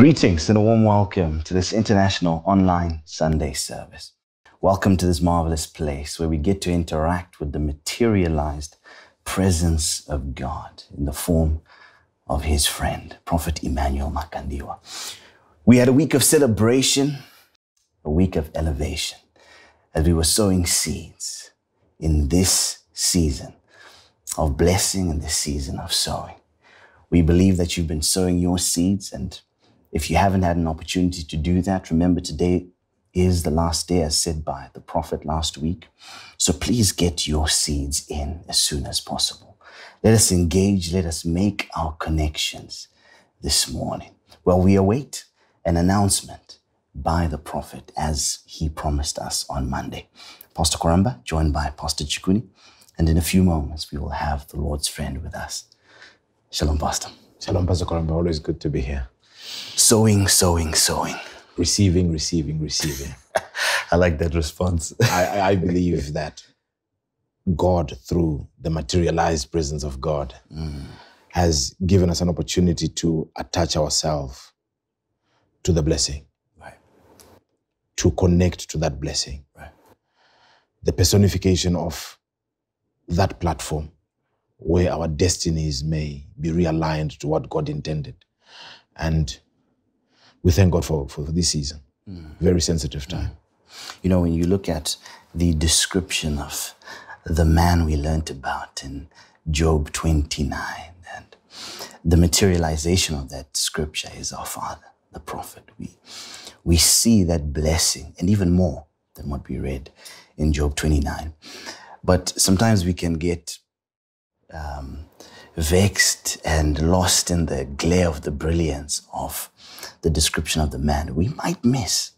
Greetings and a warm welcome to this international online Sunday service. Welcome to this marvelous place where we get to interact with the materialized presence of God in the form of his friend, Prophet Emmanuel Makandiwa. We had a week of celebration, a week of elevation, as we were sowing seeds in this season of blessing and this season of sowing. We believe that you've been sowing your seeds, and if you haven't had an opportunity to do that, remember today is the last day, as said by the prophet last week. So please get your seeds in as soon as possible. Let us engage, let us make our connections this morning. Well, we await an announcement by the prophet as he promised us on Monday. Pastor Koramba, joined by Pastor Chikuni, and in a few moments we will have the Lord's friend with us. Shalom, Pastor. Shalom, Pastor Koramba. Always good to be here. Sowing, sowing, sowing. Receiving, receiving, receiving. I like that response. I, I believe that God, through the materialized presence of God, mm. has given us an opportunity to attach ourselves to the blessing, Right, to connect to that blessing. right. The personification of that platform where our destinies may be realigned to what God intended. And we thank God for, for this season. Very sensitive time. You know, when you look at the description of the man we learnt about in Job 29, and the materialization of that scripture is our Father, the prophet. We, we see that blessing, and even more than what we read in Job 29. But sometimes we can get um, vexed and lost in the glare of the brilliance of the description of the man. We might miss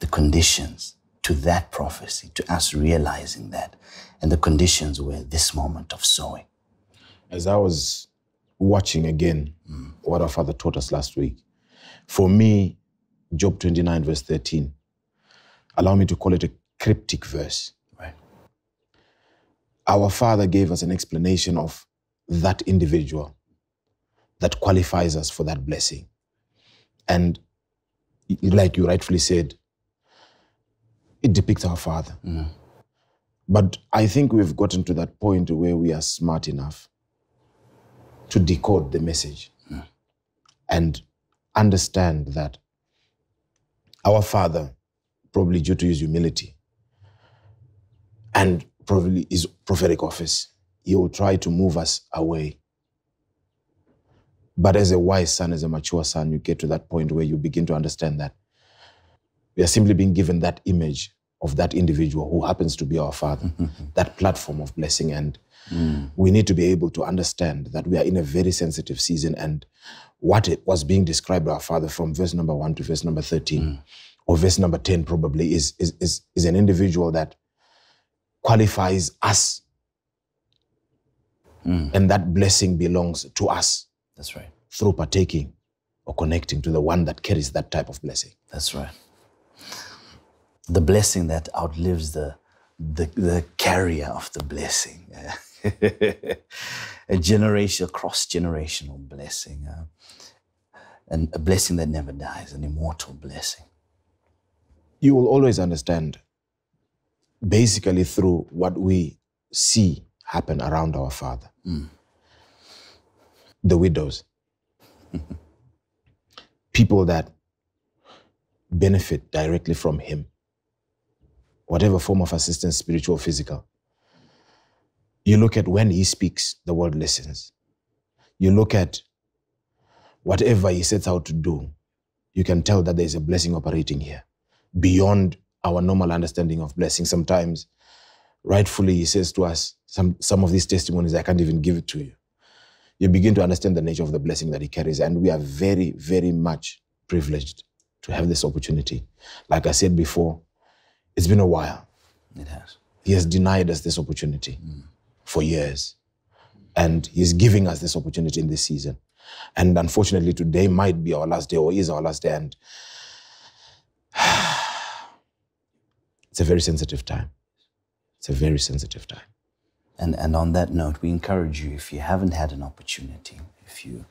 the conditions to that prophecy, to us realizing that, and the conditions were this moment of sowing. as I was watching again hmm. what our father taught us last week, for me, Job 29, verse 13, allow me to call it a cryptic verse. Right. Our father gave us an explanation of that individual that qualifies us for that blessing. And like you rightfully said, it depicts our father. Mm. But I think we've gotten to that point where we are smart enough to decode the message mm. and understand that our Father, probably due to his humility and probably his prophetic office, he will try to move us away. But as a wise son, as a mature son, you get to that point where you begin to understand that we are simply being given that image of that individual who happens to be our father, that platform of blessing. And mm. we need to be able to understand that we are in a very sensitive season and what it was being described by our father from verse number one to verse number 13 mm. or verse number 10 probably is, is, is, is an individual that qualifies us and that blessing belongs to us That's right. through partaking or connecting to the one that carries that type of blessing. That's right. The blessing that outlives the the, the carrier of the blessing. a generation, cross generational blessing. uh, and a blessing that never dies, an immortal blessing. you will always understand basically through what we see happen around our father. Hmm. The widows. People that benefit directly from him. Whatever form of assistance spiritual physical. You look at when he speaks the world listens. You look at whatever he sets out to do you can tell that there's a blessing operating here. Beyond our normal understanding of blessing. Sometimes, rightfully, he says to us, some, some of these testimonies, I can't even give it to you. You begin to understand the nature of the blessing that he carries. And we are very, very much privileged to have this opportunity. Like I said before, it's been a while. It has. He has denied us this opportunity mm. for years. And he's giving us this opportunity in this season. And unfortunately, today might be our last day or is our last day. And it's a very sensitive time. It's a very sensitive time. And, and on that note, we encourage you if you haven't had an opportunity, if you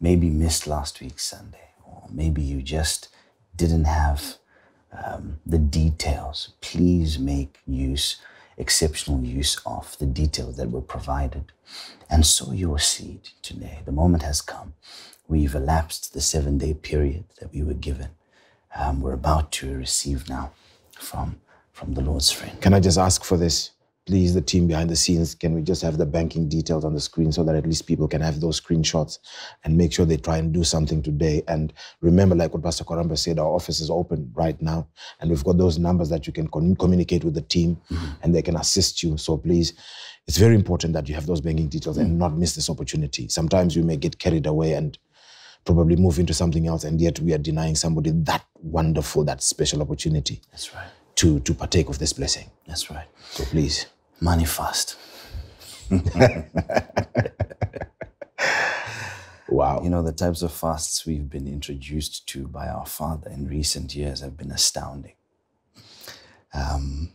maybe missed last week's Sunday, or maybe you just didn't have um, the details, please make use, exceptional use of the details that were provided and sow your seed today. The moment has come. We've elapsed the seven day period that we were given. Um, we're about to receive now from, from the Lord's friend. Can I just ask for this? Please, the team behind the scenes, can we just have the banking details on the screen so that at least people can have those screenshots and make sure they try and do something today? And remember, like what Pastor Koramba said, our office is open right now, and we've got those numbers that you can communicate with the team mm-hmm. and they can assist you. So please, it's very important that you have those banking details and mm-hmm. not miss this opportunity. Sometimes you may get carried away and probably move into something else, and yet we are denying somebody that wonderful, that special opportunity That's right. To, to partake of this blessing. That's right. So please. Money fast. Wow. You know, the types of fasts we've been introduced to by our Father in recent years have been astounding. Um,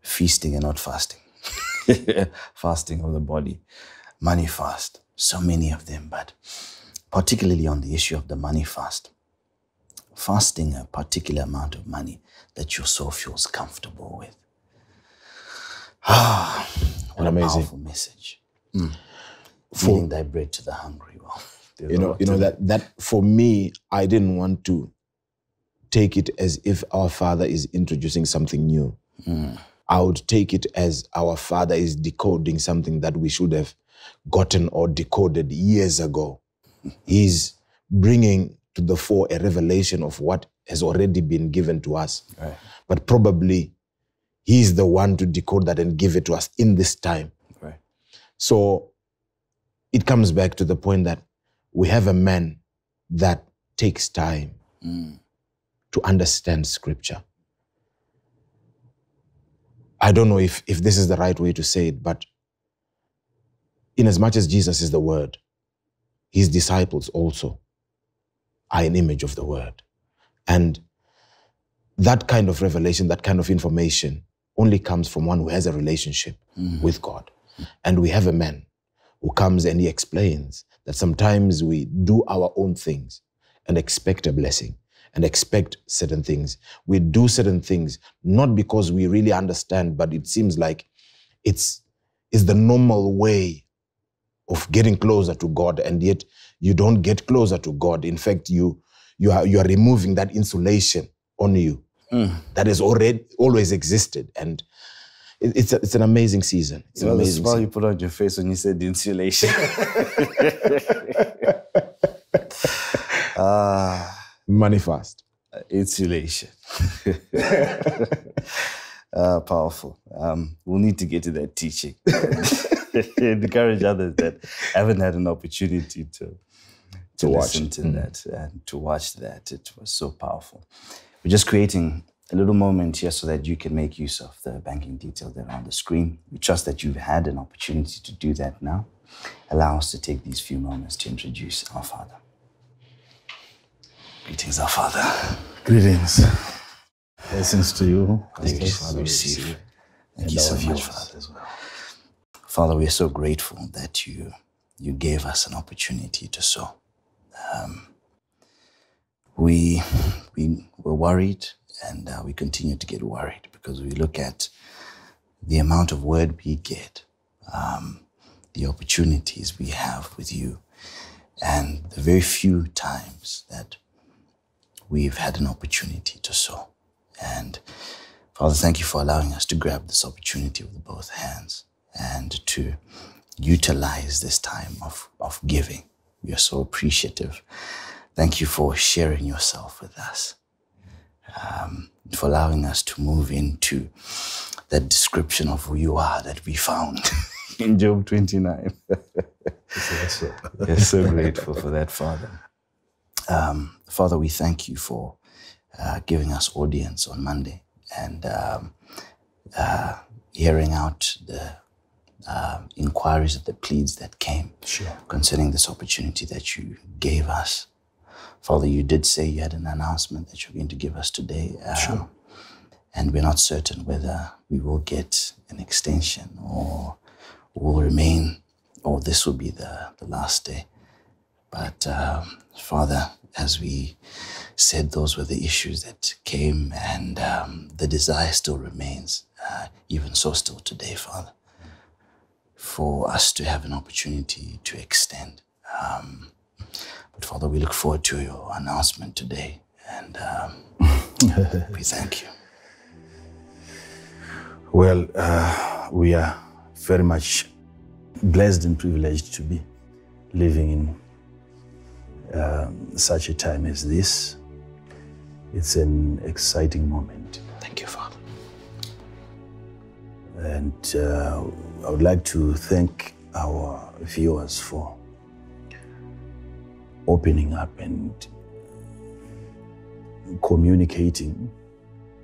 feasting and not fasting, fasting of the body, money fast, so many of them, but particularly on the issue of the money fast, fasting a particular amount of money that your soul feels comfortable with. Ah, what Amazing. a powerful message. Hmm. Feeding thy bread to the hungry. Well, you know you know that that for me i didn't want to take it as if our father is introducing something new hmm. i would take it as our father is decoding something that we should have gotten or decoded years ago hmm. he's bringing to the fore a revelation of what has already been given to us Right. but probably he is the one to decode that and give it to us in this time Right. so it comes back to the point that we have a man that takes time Mm. to understand scripture. I don't know if, if this is the right way to say it, but in as much as Jesus is the word, his disciples also are an image of the word. And that kind of revelation, that kind of information only comes from one who has a relationship mm-hmm. with God. And we have a man who comes and he explains that sometimes we do our own things and expect a blessing and expect certain things. We do certain things not because we really understand, but it seems like it's, it's the normal way of getting closer to God, and yet you don't get closer to God. In fact, you you are you are removing that insulation on you Mm. that has already always existed, and it- it's a, it's an amazing season. It's You know the amazing smile season. you put on your face when you said insulation. ah, Money fast. insulation. Ah, powerful. Um, we'll need to get to that teaching. Encourage others that haven't had an opportunity to to, watch listen it. to mm. that and to watch that. It was so powerful. We're just creating a little moment here so that you can make use of the banking details that are on the screen. We trust that you've had an opportunity to do that now. Allow us to take these few moments to introduce our Father. Greetings, our Father. Greetings. Blessings to you. Thank you, Father. Receive. Thank And you so all much, yours. Father, as well. Father, we are so grateful that you you gave us an opportunity to sow. Um, we we were worried, and uh, we continue to get worried because we look at the amount of word we get, um, the opportunities we have with you, and the very few times that we've had an opportunity to sow. And Father, thank you for allowing us to grab this opportunity with both hands and to utilize this time of, of giving. We are so appreciative. Thank you for sharing yourself with us, um, for allowing us to move into that description of who you are that we found in Job 29. We're so grateful for that, Father. Um, Father, we thank you for uh, giving us audience on Monday and um, uh, hearing out the uh, inquiries of the pleads that came concerning this opportunity that you gave us. Father, you did say you had an announcement that you're going to give us today. Um, And we're not certain whether we will get an extension or will remain, or this will be the, the last day. But um, Father, as we said, those were the issues that came, and um, the desire still remains, uh, even so, still today, Father, for us to have an opportunity to extend. Um, but Father, we look forward to your announcement today, and um, we thank you. Well, uh, we are very much blessed and privileged to be living in um, such a time as this. It's an exciting moment. Thank you, Father. And uh, I would like to thank our viewers for opening up and communicating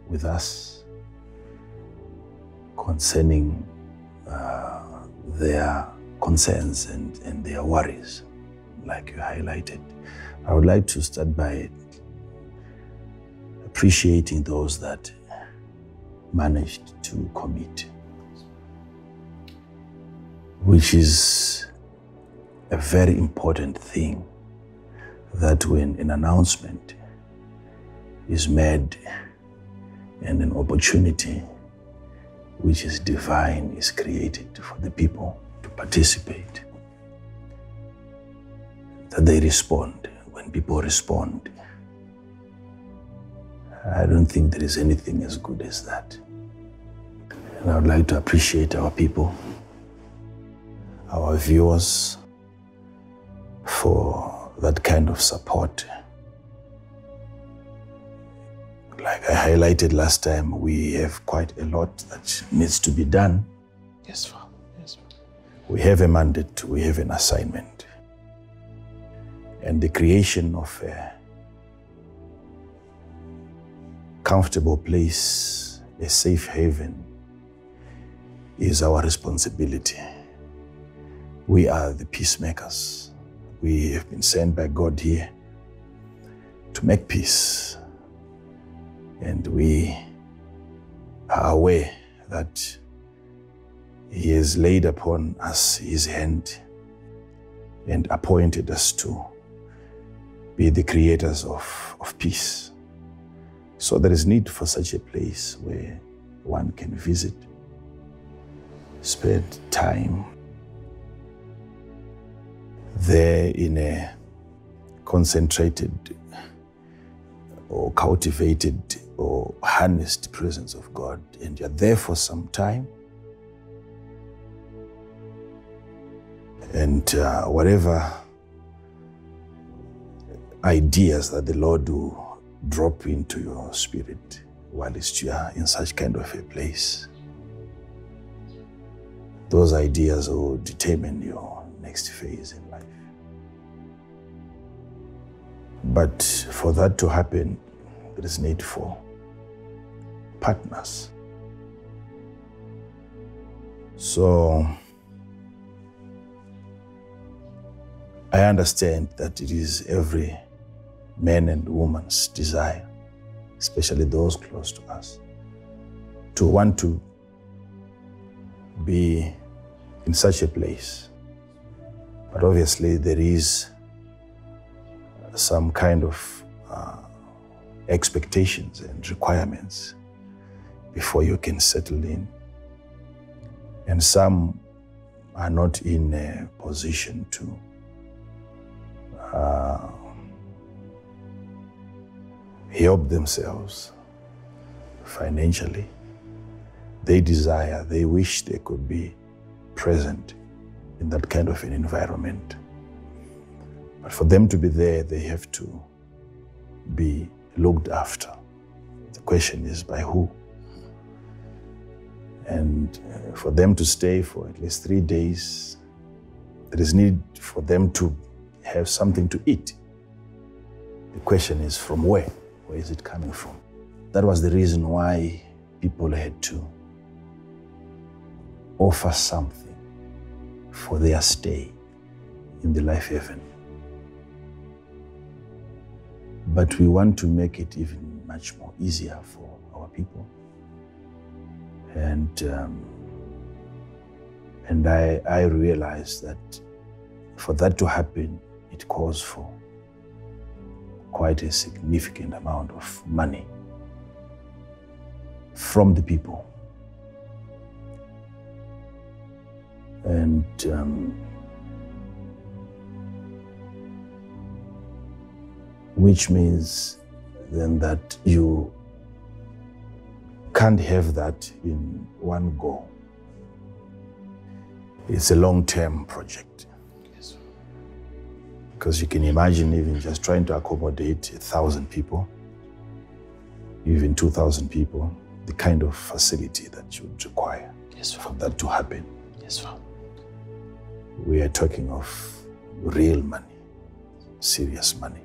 with us concerning uh, their concerns and, and their worries, like you highlighted. I would like to start by appreciating those that managed to commit, which is a very important thing that when an announcement is made and an opportunity which is divine is created for the people to participate, that they respond. When people respond, I don't think there is anything as good as that. And I would like to appreciate our people, our viewers, for that kind of support. Like I highlighted last time, we have quite a lot that needs to be done. Yes, Father. Yes, Father. We have a mandate, we have an assignment. And the creation of a comfortable place, a safe haven, is our responsibility. We are the peacemakers. We have been sent by God here to make peace. And we are aware that He has laid upon us His hand and appointed us to be the creators of, of peace. So there is need for such a place where one can visit, spend time there in a concentrated or cultivated or harnessed presence of God, and you're there for some time. And uh, whatever ideas that the Lord will drop into your spirit whilst you are in such kind of a place, those ideas will determine your next phase But for that to happen, there is need for partners. So I understand that it is every man and woman's desire, especially those close to us, to want to be in such a place. But obviously, there is some kind of uh, expectations and requirements before you can settle in. And some are not in a position to uh, help themselves financially. They desire, they wish they could be present in that kind of an environment. But for them to be there, they have to be looked after. The question is by who? And uh, for them to stay for at least three days, there is need for them to have something to eat. The question is from where? Where is it coming from? That was the reason why people had to offer something for their stay in the life haven. But we want to make it even much more easier for our people. And um, and I, I realized that for that to happen, it calls for quite a significant amount of money from the people. And um, which means then that you can't have that in one go. It's a long term project. Because you can imagine even just trying to accommodate a thousand people, even 2,000 people, the kind of facility that you would require Yes, for that to happen. Yes, Father. We are talking of real money, serious money,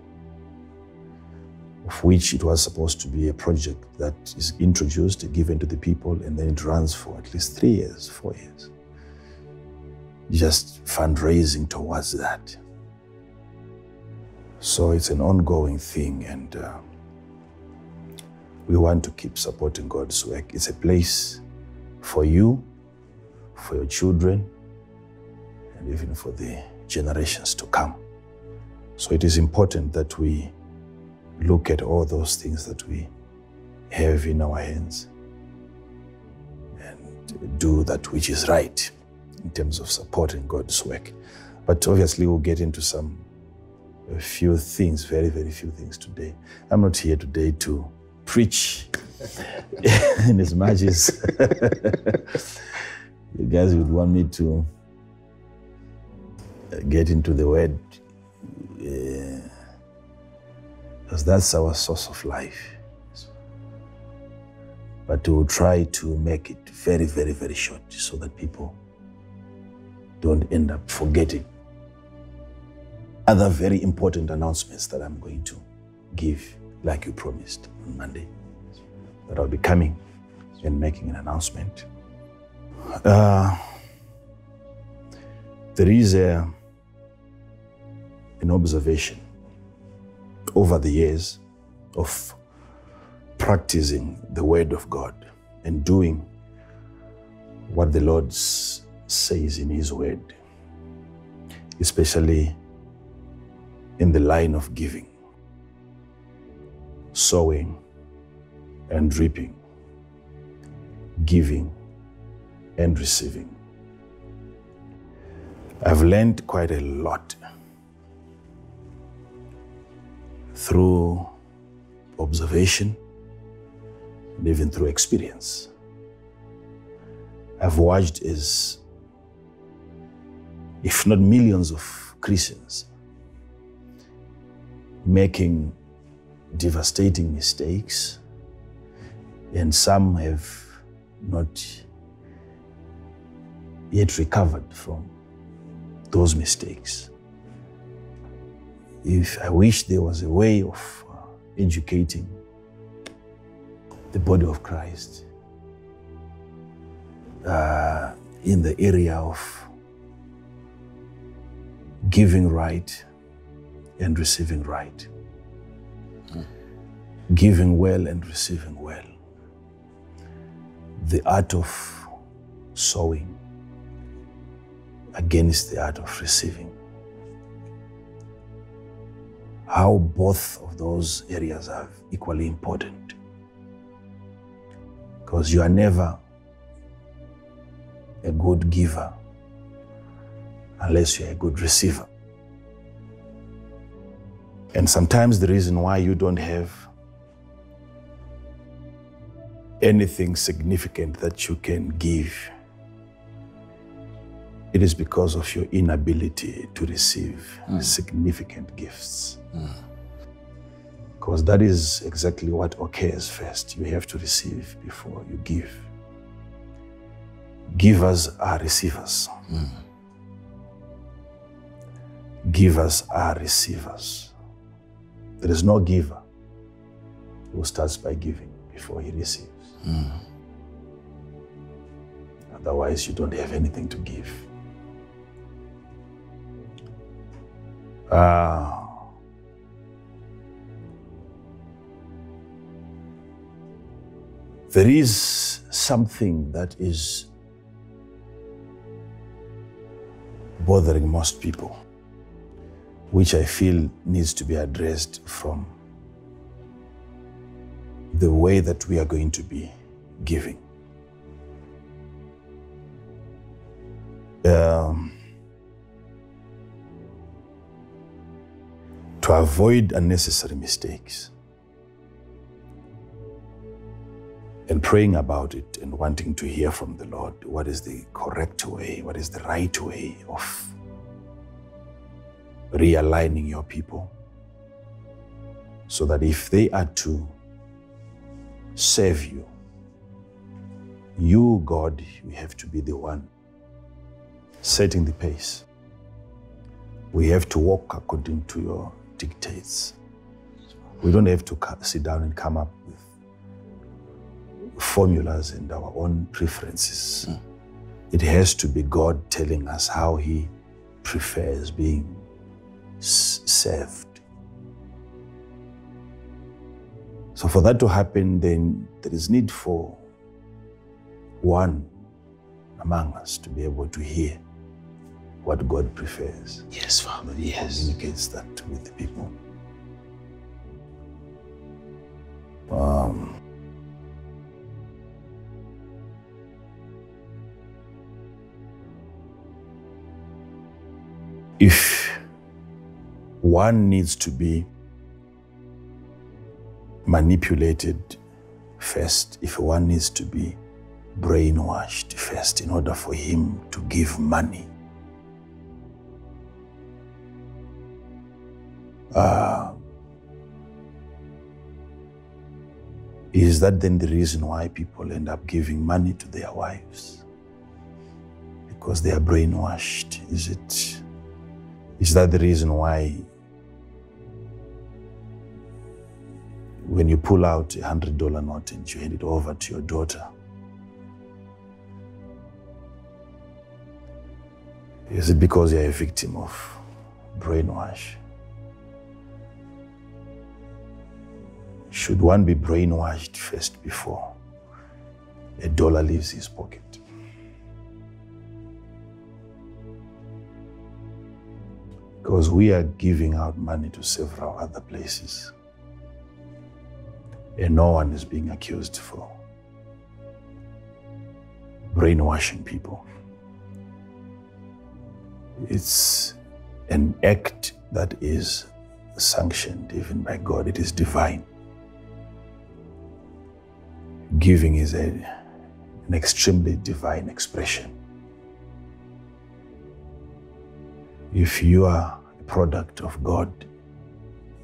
of which it was supposed to be a project that is introduced, given to the people, and then it runs for at least three years, four years. Just fundraising towards that. So it's an ongoing thing, and uh, we want to keep supporting God's work. It's a place for you, for your children, and even for the generations to come. So it is important that we look at all those things that we have in our hands and do that which is right in terms of supporting God's work. But obviously, we'll get into some a few things, very, very few things today. I'm not here today to preach in as much as you guys would want me to uh, get into the word because that's our source of life. But we'll try to make it very, very, very short so that people don't end up forgetting other very important announcements that I'm going to give, like you promised on Monday, that I'll be coming and making an announcement. Uh, there is a, an observation over the years of practicing the Word of God and doing what the Lord says in His Word, especially in the line of giving, sowing, and reaping, giving and receiving. I've learned quite a lot through observation and even through experience. I've watched as, if not millions of Christians, making devastating mistakes, and some have not yet recovered from those mistakes. If I wish there was a way of uh, educating the body of Christ uh, in the area of giving right and receiving right, giving well and receiving well, the art of sowing against the art of receiving. How both of those areas are equally important. Because you are never a good giver unless you're a good receiver. And sometimes the reason why you don't have anything significant that you can give, it is because of your inability to receive hmm. significant gifts. Because that is exactly what occurs first. You have to receive before you give. Givers are receivers. Givers are receivers. There is no giver who starts by giving before he receives. Otherwise, you don't have anything to give. Ah. There is something that is bothering most people which I feel needs to be addressed from the way that we are going to be giving. Um, to avoid unnecessary mistakes and praying about it and wanting to hear from the Lord what is the correct way, what is the right way of realigning your people so that if they are to serve you, you, God, you have to be the one setting the pace. We have to walk according to your dictates. We don't have to sit down and come up with formulas and our own preferences. It has to be God telling us how He prefers being s- served. So, for that to happen, then there is need for one among us to be able to hear what God prefers. Yes, Father. He Yes. communicates that with the people. Um, if one needs to be manipulated first, if one needs to be brainwashed first in order for him to give money, uh, is that then the reason why people end up giving money to their wives? Because they are brainwashed? Is it? Is that the reason why when you pull out a hundred dollar note and you hand it over to your daughter, is it because you're a victim of brainwash? Should one be brainwashed first before a dollar leaves his pocket? Because we are giving out money to several other places, and no one is being accused for brainwashing people. It's an act that is sanctioned even by God, it is divine giving is a, an extremely divine expression. If you are a product of God,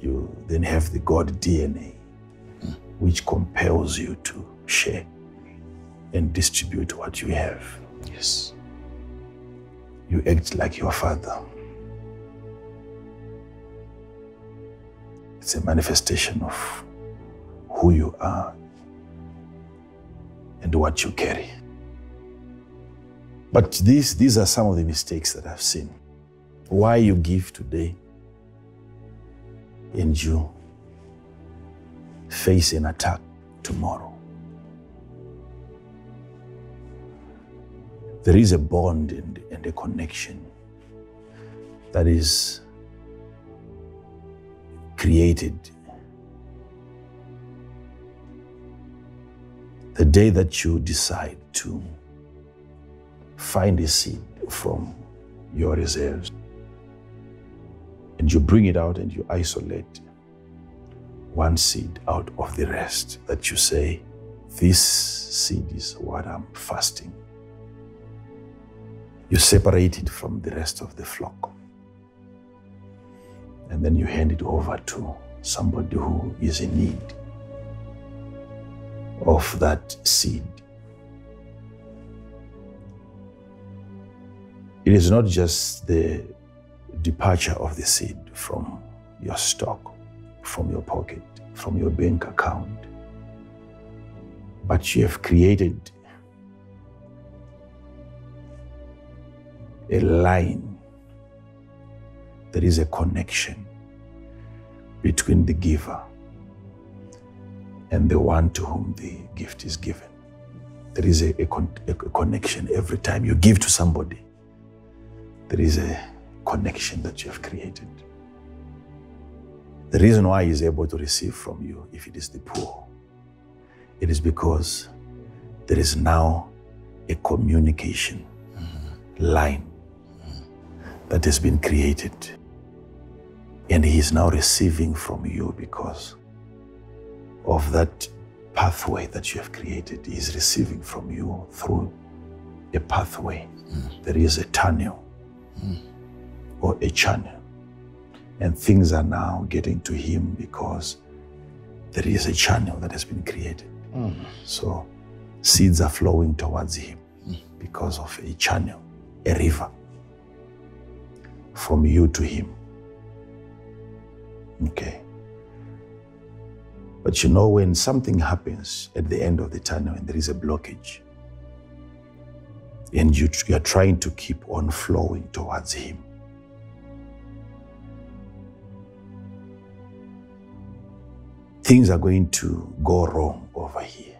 you then have the God DNA, which compels you to share and distribute what you have. Yes. You act like your father. It's a manifestation of who you are and what you carry. But these, these are some of the mistakes that I've seen. Why you give today and you face an attack tomorrow. There is a bond and, and a connection that is created the day that you decide to find a seed from your reserves and you bring it out and you isolate one seed out of the rest that you say, This seed is what I'm fasting. You separate it from the rest of the flock. And then you hand it over to somebody who is in need of that seed. It is not just the departure of the seed from your stock, from your pocket, from your bank account, but you have created a line. There is a connection between the giver and the one to whom the gift is given. There is a, a, con- a connection every time you give to somebody. There is a connection that you have created. The reason why he's able to receive from you, if it is the poor, it is because there is now a communication line that has been created. And he is now receiving from you because of that pathway that you have created. He is receiving from you through a pathway. Mm. There is a tunnel mm. Or a channel. And things are now getting to him because there is a channel that has been created. Hmm. So seeds are flowing towards him hmm. because of a channel, a river from you to him. Okay. But you know, when something happens at the end of the tunnel and there is a blockage, and you, you are trying to keep on flowing towards him, things are going to go wrong over here.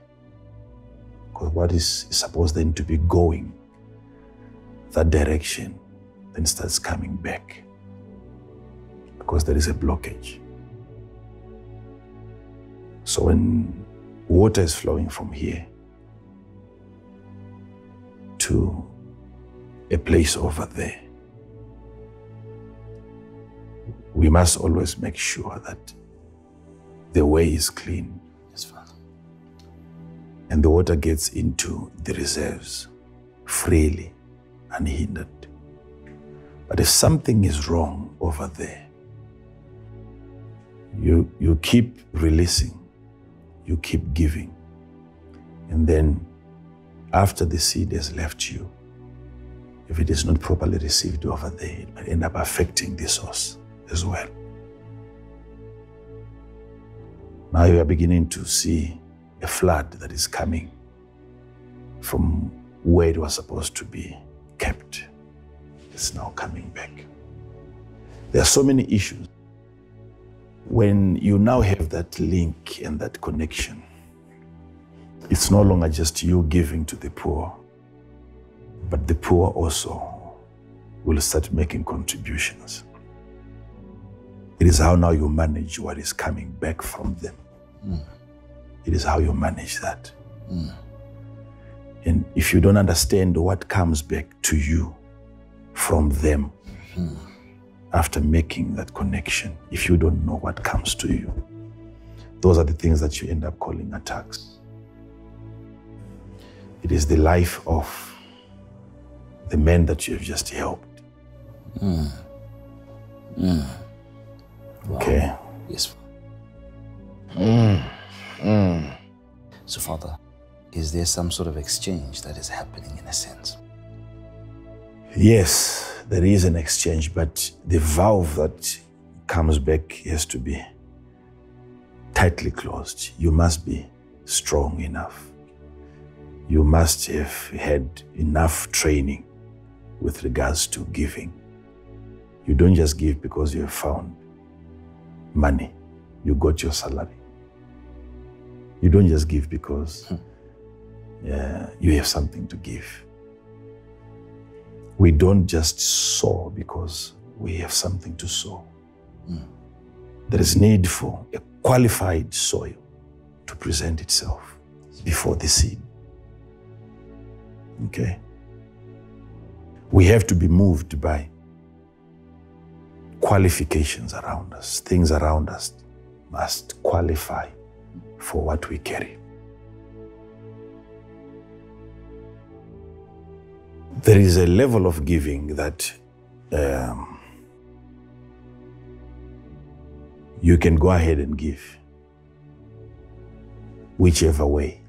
Because what is supposed then to be going that direction then starts coming back because there is a blockage. So when water is flowing from here to a place over there, we must always make sure that the way is clean Yes, Father. and the water gets into the reserves freely, unhindered. But if something is wrong over there, you, you keep releasing, you keep giving, and then after the seed has left you, if it is not properly received over there, it might end up affecting the source as well. Now you are beginning to see a flood that is coming from where it was supposed to be kept. It's now coming back. There are so many issues. When you now have that link and that connection, it's no longer just you giving to the poor, but the poor also will start making contributions. It is how now you manage what is coming back from them. Hmm. It is how you manage that. Hmm. And if you don't understand what comes back to you from them hmm. after making that connection, if you don't know what comes to you, those are the things that you end up calling attacks. It is the life of the man that you have just helped. Okay. Yes, Father. So, Father, is there some sort of exchange that is happening in a sense? Yes, there is an exchange, but the valve that comes back has to be tightly closed. You must be strong enough. You must have had enough training with regards to giving. You don't just give because you have found money, you got your salary. You don't just give because uh, you have something to give. We don't just sow because we have something to sow. There is need for a qualified soil to present itself before the seed. Okay? We have to be moved by qualifications around us. Things around us must qualify for what we carry. There is a level of giving that um, you can go ahead and give, whichever way.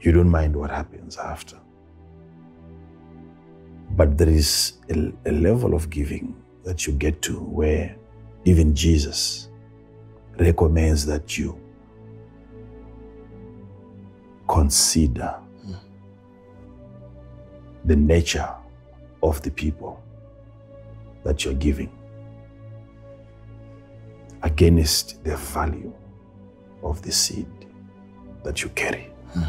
You don't mind what happens after. But there is a, a level of giving that you get to where even Jesus recommends that you consider the nature of the people that you're giving against the value of the seed that you carry. Hmm.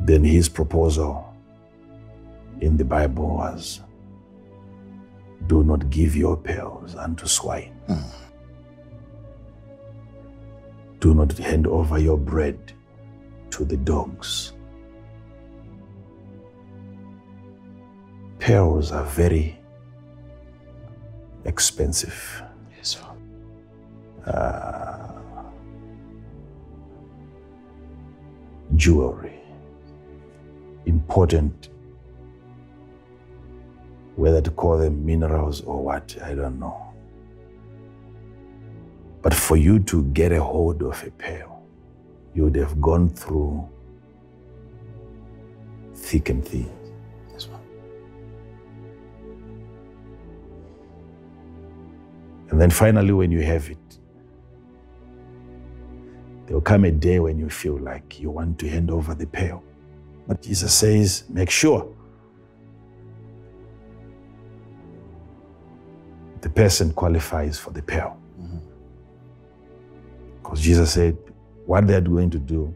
Then his proposal in the Bible was Do not give your pearls unto swine. Hmm. Do not hand over your bread to the dogs. Pearls are very expensive. Yes, Father. Ah. jewelry. Important, whether to call them minerals or what, I don't know. But for you to get a hold of a pearl, you would have gone through thick and thin. And then finally, when you have it, there will come a day when you feel like you want to hand over the pearl. But Jesus says, make sure the person qualifies for the pearl. Mm-hmm. Because Jesus said, what they are going to do,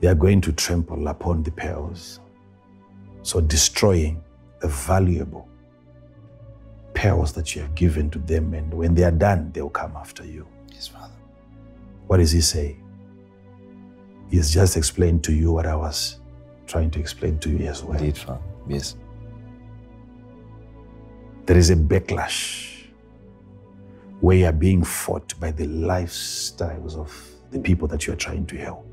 they are going to trample upon the pearls. So destroying the valuable pearls that you have given to them. And when they are done, they'll come after you. Yes, Father. What does he say? He has just explained to you what I was trying to explain to you as well. Indeed, Father. Yes. There is a backlash where you are being fought by the lifestyles of the people that you are trying to help.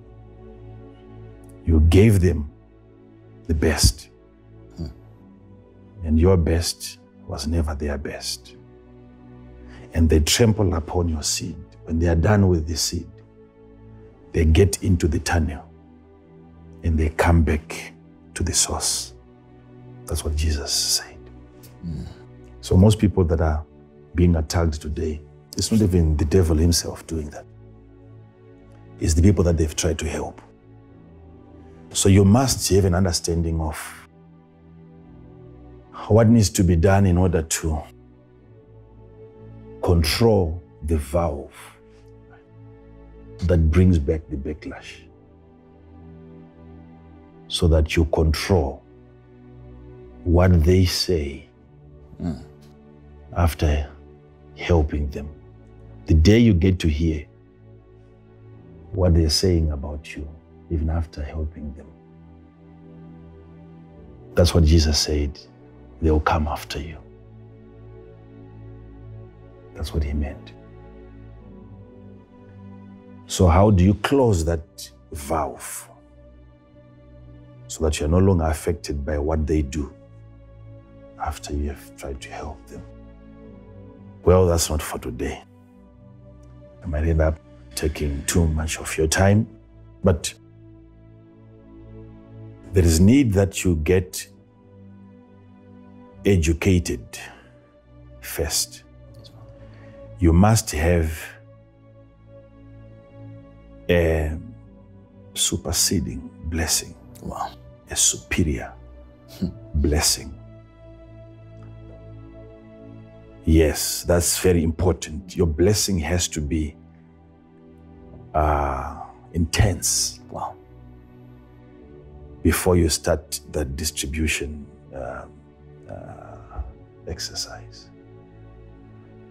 You gave them the best, and your best was never their best. And they trample upon your seed. When they are done with the seed, they get into the tunnel and they come back to the source. That's what Jesus said. Hmm. So most people that are being attacked today, it's not even the devil himself doing that. It's the people that they've tried to help. So you must have an understanding of what needs to be done in order to control the valve that brings back the backlash. So that you control what they say hmm. After helping them. The day you get to hear what they're saying about you, even after helping them, that's what Jesus said. They'll come after you. That's what he meant. So, how do you close that valve so that you're no longer affected by what they do after you have tried to help them? Well, that's not for today. I might end up taking too much of your time, but there is need that you get educated first. You must have a superseding blessing, Wow. a superior hmm. blessing. Yes, that's very important. Your blessing has to be uh, intense Wow. before you start that distribution uh, uh, exercise.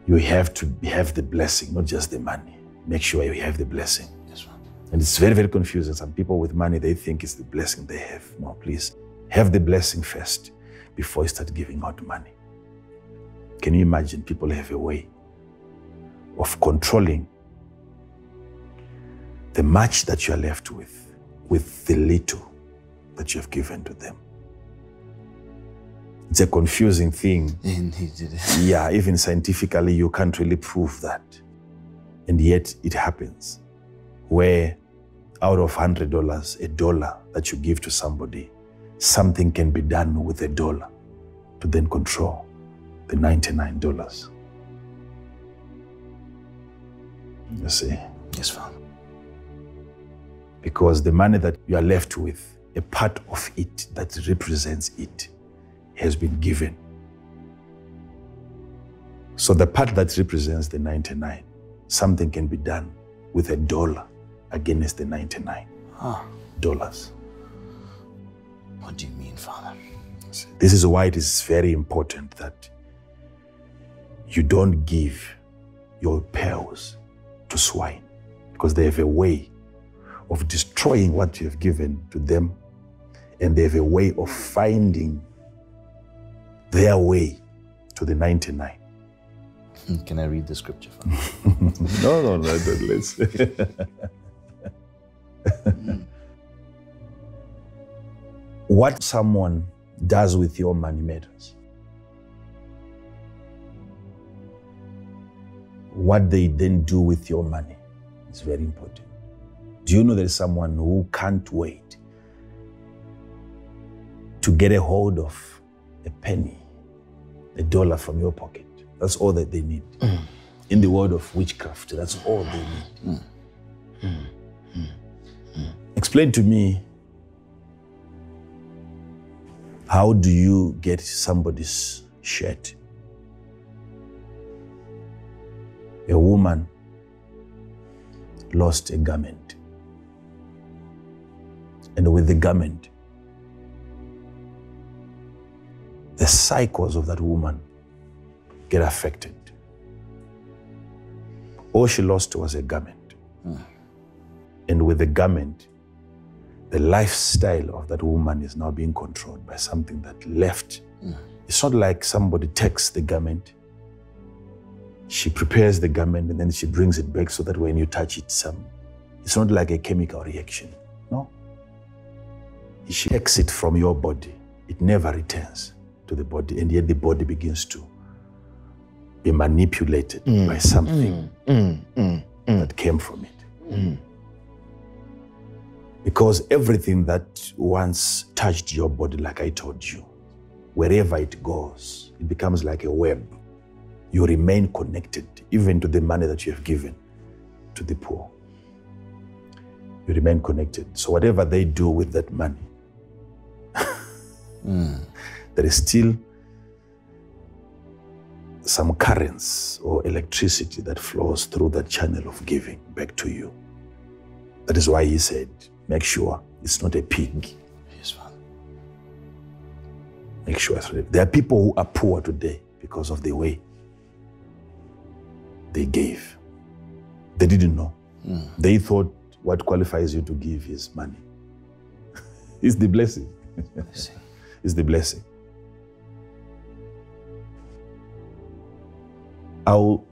You have to have the blessing, not just the money. Make sure you have the blessing. Yes. And it's very, very confusing. Some people with money, they think it's the blessing they have. No, please have the blessing first before you start giving out money. Can you imagine people have a way of controlling the much that you are left with, with the little that you have given to them? It's a confusing thing. Indeed. Yeah, even scientifically, you can't really prove that. And yet it happens where out of $100, a dollar that you give to somebody, something can be done with a dollar to then control the $99. You see? Yes, Father. Because the money that you are left with, a part of it that represents it, has been given. So the part that represents the 99, something can be done with a dollar against the 99 Ah, dollars. what do you mean, Father? This is why it is very important that you don't give your pearls to swine because they have a way of destroying what you have given to them and they have a way of finding their way to the 99. Can I read the scripture? no, no, no, no let's. what someone does with your money matters. What they then do with your money is very important. Do you know there is someone who can't wait to get a hold of a penny, a dollar from your pocket? That's all that they need. Mm. In the world of witchcraft, that's all they need. Mm. Mm. Explain to me how do you get somebody's shirt? A woman lost a garment. And with the garment, the cycles of that woman get affected. All she lost was a garment. Hmm. And with the garment, the lifestyle of that woman is now being controlled by something that left. Hmm. It's not like somebody takes the garment, she prepares the garment, and then she brings it back so that when you touch it, some it's not like a chemical reaction. No. She takes it from your body, it never returns to the body, and yet the body begins to be manipulated mm. by something mm. Mm. that came from it. Because everything that once touched your body, like I told you, wherever it goes, it becomes like a web. You remain connected even to the money that you have given to the poor. You remain connected. So, whatever they do with that money, hmm. there is still some currents or electricity that flows through that channel of giving back to you. That is why he said, make sure it's not a pig. Yes, Father. Make sure it's not There are people who are poor today because of the way they gave. They didn't know. Hmm. They thought what qualifies you to give is money. it's the blessing. Blessing. It's the blessing. I'll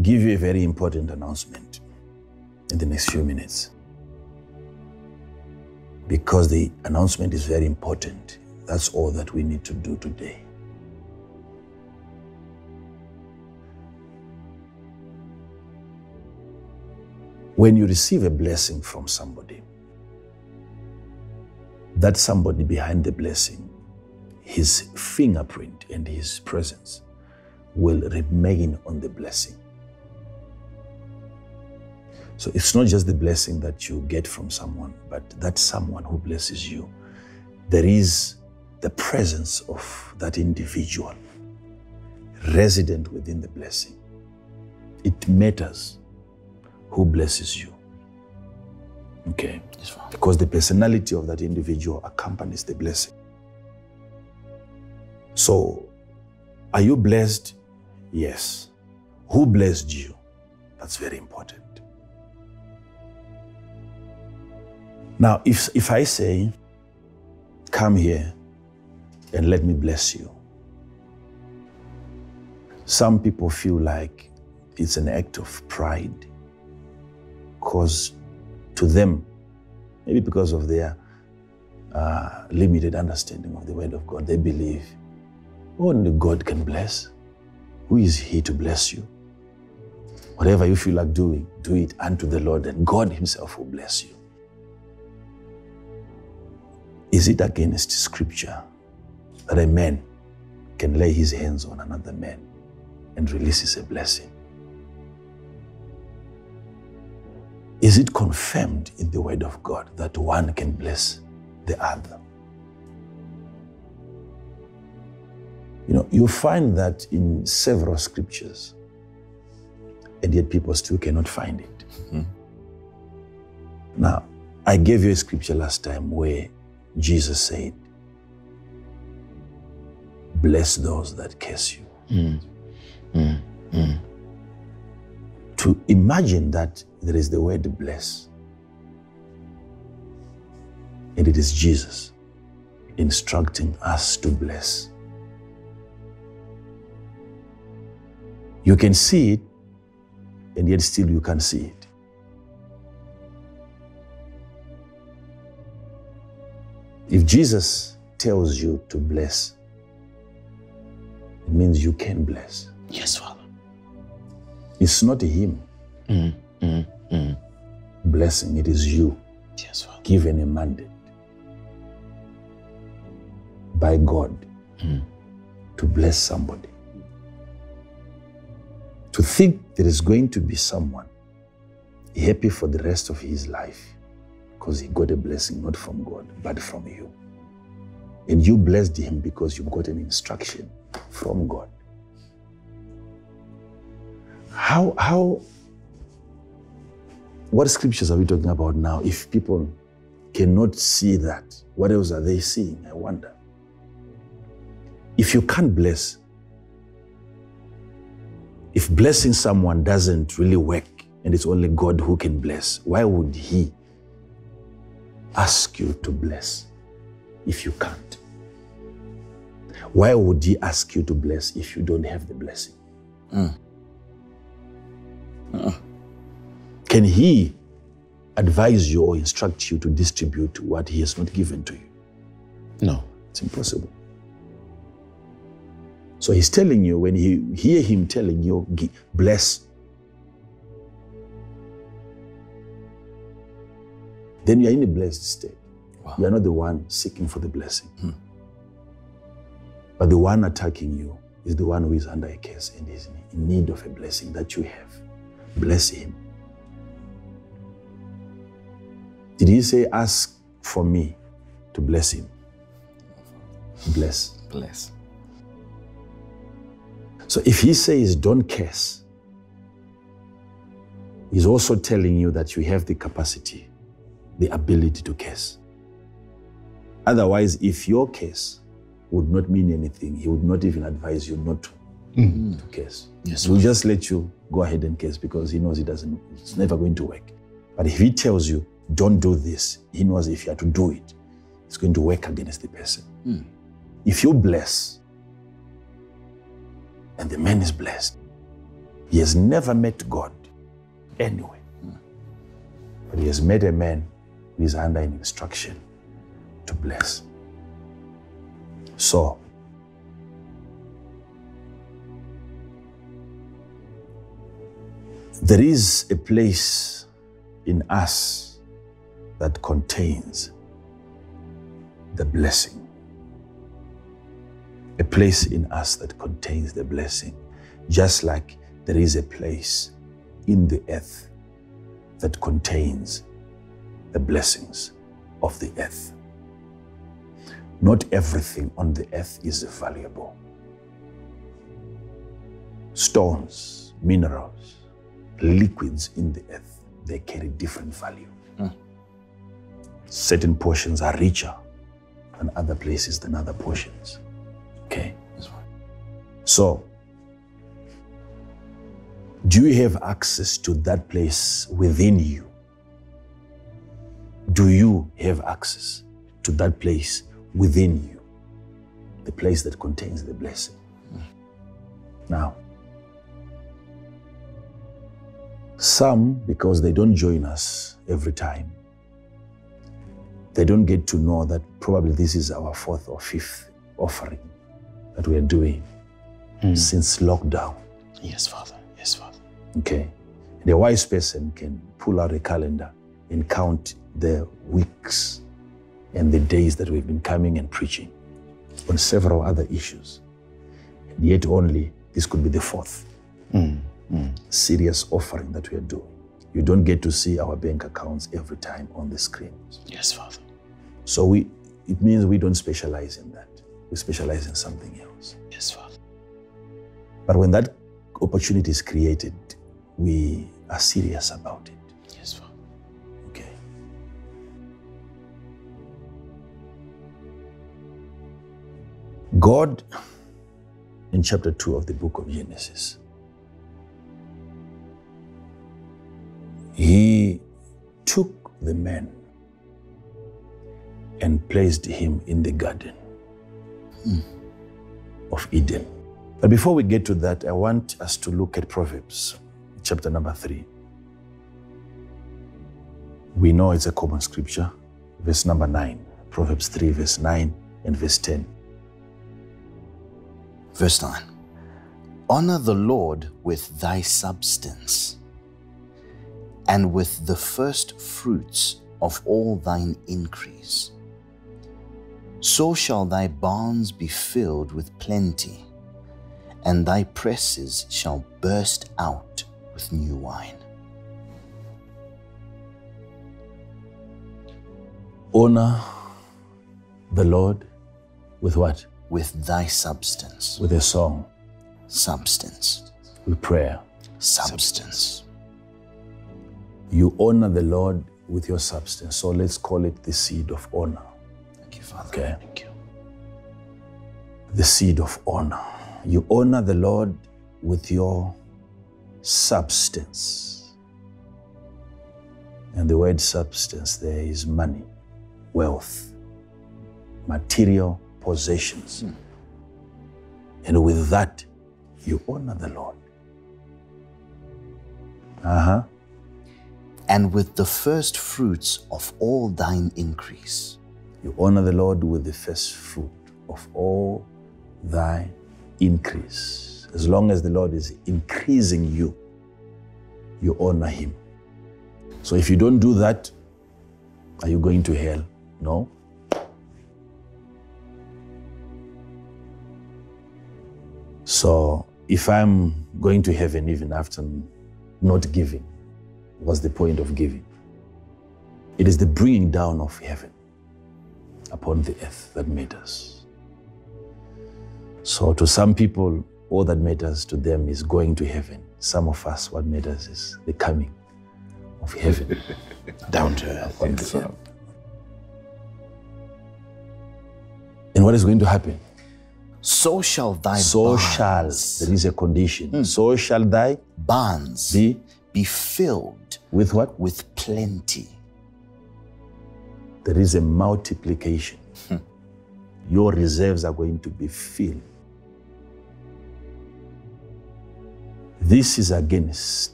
give you a very important announcement in the next few minutes. Because the announcement is very important. That's all that we need to do today. When you receive a blessing from somebody, that somebody behind the blessing, his fingerprint and his presence will remain on the blessing. So it's not just the blessing that you get from someone, but that someone who blesses you. There is the presence of that individual resident within the blessing. It matters who blesses you. Okay? Yes, because the personality of that individual accompanies the blessing. So, are you blessed? Yes. Who blessed you? That's very important. Now, if, if I say, come here and let me bless you, some people feel like it's an act of pride because to them, maybe because of their uh, limited understanding of the Word of God, they believe only God can bless. Who is He to bless you? Whatever you feel like doing, do it unto the Lord, and God Himself will bless you. Is it against Scripture that a man can lay his hands on another man and releases a blessing? Is it confirmed in the Word of God that one can bless the other? You know, you find that in several scriptures, and yet people still cannot find it. Mm-hmm. Now, I gave you a scripture last time where Jesus said, bless those that curse you. Mm. Mm. Mm. To imagine that there is the word bless, and it is Jesus instructing us to bless. You can see it, and yet still you can see it. If Jesus tells you to bless, it means you can bless. Yes, Father. It's not Him mm, mm, mm. blessing, it is you Yes, Father. given a mandate by God to bless somebody. To think there is going to be someone happy for the rest of his life because he got a blessing not from God but from you. And you blessed him because you got an instruction from God. How, how, what scriptures are we talking about now? If people cannot see that, what else are they seeing? I wonder. If you can't bless, if blessing someone doesn't really work and it's only God who can bless, why would He ask you to bless if you can't? Why would He ask you to bless if you don't have the blessing? Hmm. Uh-uh. Can He advise you or instruct you to distribute what He has not given to you? No. It's impossible. So he's telling you, when you hear him telling you, bless, then you're in a blessed state. You are not the one seeking for the blessing. Hmm. But the one attacking you is the one who is under a curse and is in need of a blessing that you have. Bless him. Did he say, ask for me to bless him? Bless. Bless. So if he says don't curse, he's also telling you that you have the capacity, the ability to curse. Otherwise, if your curse would not mean anything, he would not even advise you not to, mm-hmm. to curse. Yes, He'll just let you go ahead and curse because he knows it doesn't, it's never going to work. But if he tells you, don't do this, he knows if you are to do it, it's going to work against the person. Hmm. If you bless, and the man is blessed, he has never met God anyway. Hmm. But he has met a man who is under an instruction to bless. So, there is a place in us that contains the blessing. A place in us that contains the blessing, just like there is a place in the earth that contains the blessings of the earth. Not everything on the earth is valuable. Stones, minerals, liquids in the earth, they carry different value. Hmm. Certain portions are richer than other places than other portions. Okay? So, do you have access to that place within you? Do you have access to that place within you? The place that contains the blessing. Hmm. Now, some, because they don't join us every time, they don't get to know that probably this is our fourth or fifth offering that we are doing hmm. since lockdown. Yes, Father. Yes, Father. Okay. And a wise person can pull out a calendar and count the weeks and the days that we've been coming and preaching on several other issues. And yet, only this could be the fourth hmm. Serious offering that we are doing. You don't get to see our bank accounts every time on the screen. Yes, Father. So we, it means we don't specialize in that. We specialize in something else. Yes, Father. But when that opportunity is created, we are serious about it. Yes, Father. Okay. God in chapter 2 of the book of Genesis. He took the man and placed him in the garden of Eden. But before we get to that, I want us to look at Proverbs chapter number 3. We know it's a common scripture, verse number 9. Proverbs 3, verse 9 and verse 10. Verse 9 Honor the Lord with thy substance and with the first fruits of all thine increase. So shall thy barns be filled with plenty, and thy presses shall burst out with new wine. Honor the Lord with what? With thy substance, With a song, substance, with prayer. substance. You honor the Lord with your substance. So let's call it the seed of honor. Thank you, Father. Okay. Thank you. The seed of honor. You honor the Lord with your substance. And the word substance there is money, wealth, material possessions. And with that, you honor the Lord. Uh huh. And with the first fruits of all thine increase. You honor the Lord with the first fruit of all thy increase. As long as the Lord is increasing you, you honor him. So if you don't do that, are you going to hell? No. So if I'm going to heaven even after not giving, what's the point of giving? It is the bringing down of heaven upon the earth that matters. So, to some people, all that matters to them is going to heaven. Some of us, what matters is the coming of heaven down to earth. on the earth. And what is going to happen? So shall thy So shall, there is a condition, hmm. so shall thy barns be be filled with what? with plenty. There is a multiplication. Hmm. Your reserves are going to be filled. This is against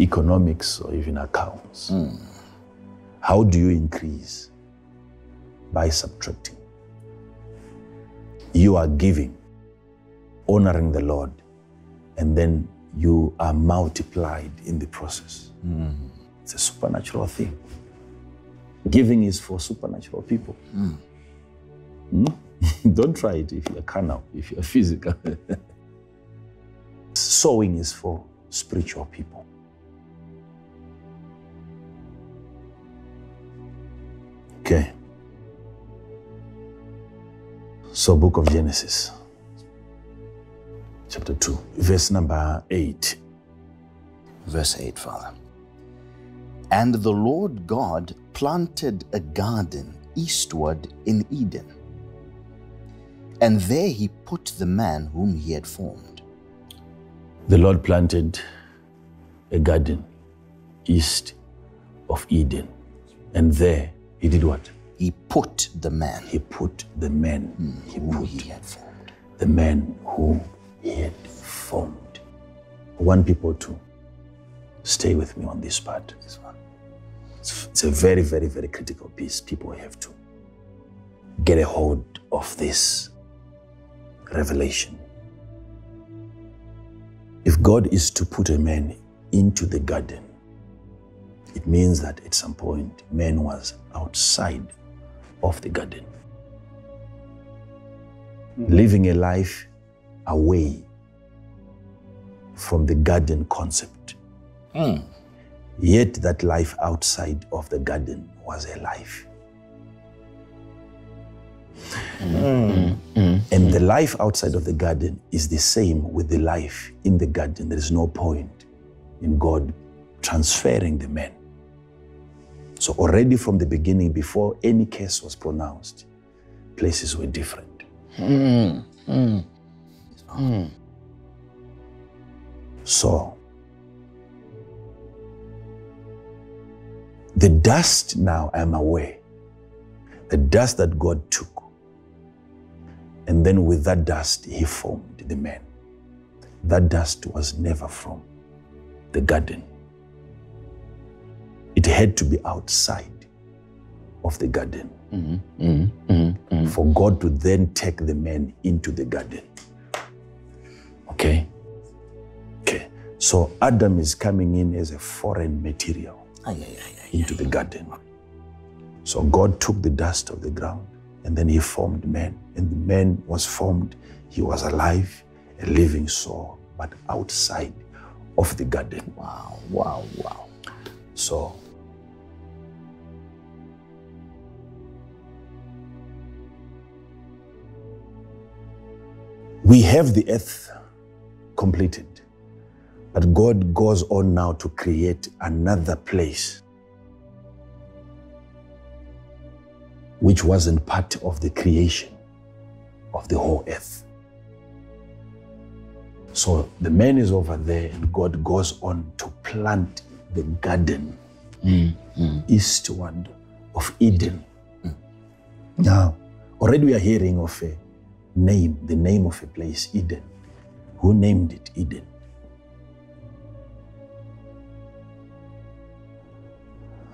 economics or even accounts. Hmm. How do you increase? By subtracting. You are giving, honoring the Lord, and then you are multiplied in the process. It's a supernatural thing. Giving is for supernatural people. Hmm? Don't try it if you're carnal, if you're physical. Sowing is for spiritual people. Okay. So, book of Genesis, chapter 2, verse number 8. Verse 8, Father. And the Lord God planted a garden eastward in Eden. And there he put the man whom he had formed. The Lord planted a garden east of Eden. And there he did what? He put the man He put the man, hmm, he whom put he had formed. the man whom he had formed. I want people to stay with me on this part. This one. It's, it's a very, very, very critical piece. People have to get a hold of this revelation. If God is to put a man into the garden, it means that at some point man was outside of the garden, mm-hmm. living a life away from the garden concept. Hmm. Yet that life outside of the garden was a life. Hmm. Hmm. And the life outside of the garden is the same with the life in the garden. There is no point in God transferring the man. So, already from the beginning, before any case was pronounced, places were different. Mm. So, the dust now, I'm aware, the dust that God took, and then with that dust, He formed the man. That dust was never from the garden, it had to be outside of the garden mm-hmm. Mm-hmm. Mm-hmm. for God to then take the man into the garden. Okay? Okay. So Adam is coming in as a foreign material Ay, ay, ay, into the garden. So God took the dust of the ground and then he formed man. And the man was formed, he was alive, a living soul, but outside of the garden. Wow, wow, wow. So we have the earth completed, but God goes on now to create another place which wasn't part of the creation of the whole earth. So the man is over there, and God goes on to plant the garden mm, mm. eastward of Eden. Mm. Now, already we are hearing of a name, the name of a place, Eden. Who named it Eden?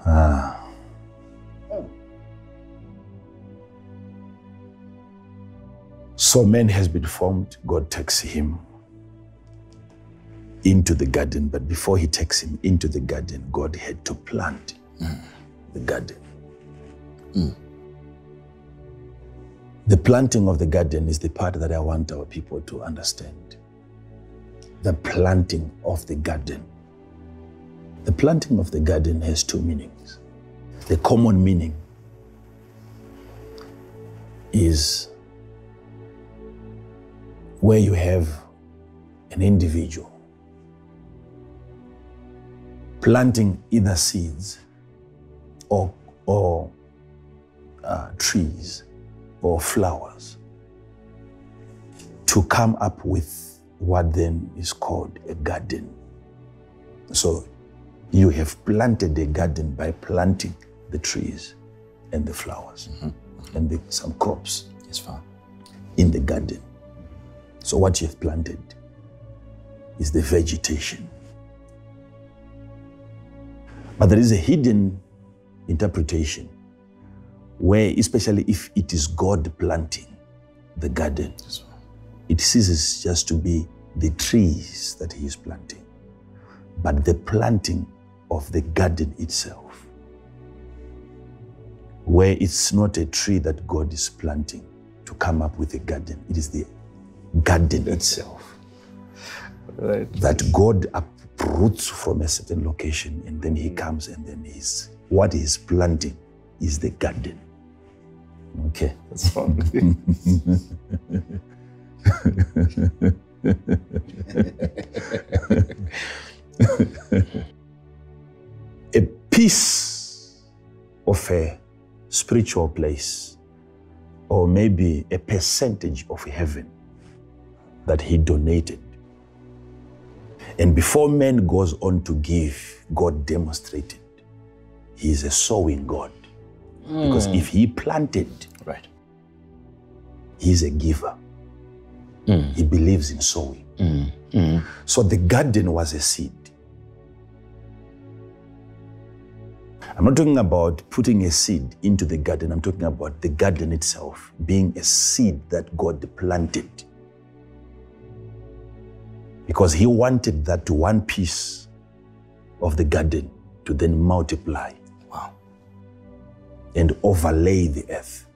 Ah. So man has been formed, God takes him into the garden, but before he takes him into the garden, God had to plant the garden. The planting of the garden is the part that I want our people to understand. The planting of the garden. The planting of the garden has two meanings. The common meaning is where you have an individual planting either seeds or, or uh, trees or flowers to come up with what then is called a garden. So you have planted a garden by planting the trees and the flowers mm-hmm. Mm-hmm. and the, some crops Yes, Father. in the garden. So what you've planted is the vegetation. But there is a hidden interpretation where, especially if it is God planting the garden, Yes. It ceases just to be the trees that He is planting, but the planting of the garden itself, where it's not a tree that God is planting to come up with a garden, it is the garden itself Right. that God uproots from a certain location and then He comes and then He's what He's planting is the garden. Okay. That's fun. a piece of a spiritual place, or maybe a percentage of heaven that he donated. And before man goes on to give, God demonstrated he is a sowing God. Because hmm. if he planted, right. he's a giver. Mm. He believes in sowing. Mm. Mm. So the garden was a seed. I'm not talking about putting a seed into the garden. I'm talking about the garden itself being a seed that God planted. Because He wanted that one piece of the garden to then multiply Wow. and overlay the earth.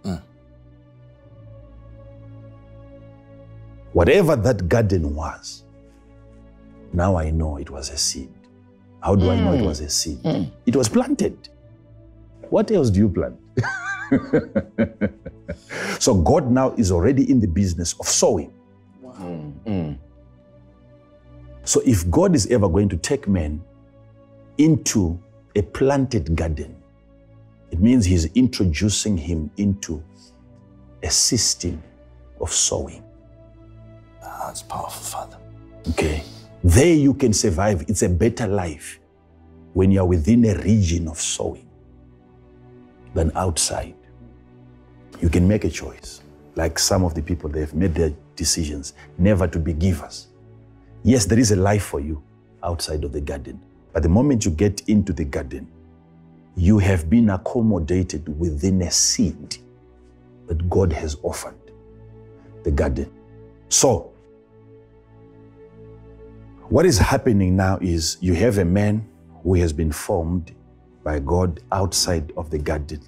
Whatever that garden was, now I know it was a seed. How do I know it mm. was a seed? Mm. It was planted. What else do you plant? so God now is already in the business of sowing. Mm. So if God is ever going to take man into a planted garden, it means he's introducing him into a system of sowing. It's powerful, Father. Okay. There you can survive. It's a better life when you're within a region of sowing than outside. You can make a choice. Like some of the people, they've made their decisions never to be givers. Yes, there is a life for you outside of the garden. But the moment you get into the garden, you have been accommodated within a seed that God has offered the garden. So, what is happening now is you have a man who has been formed by God outside of the garden.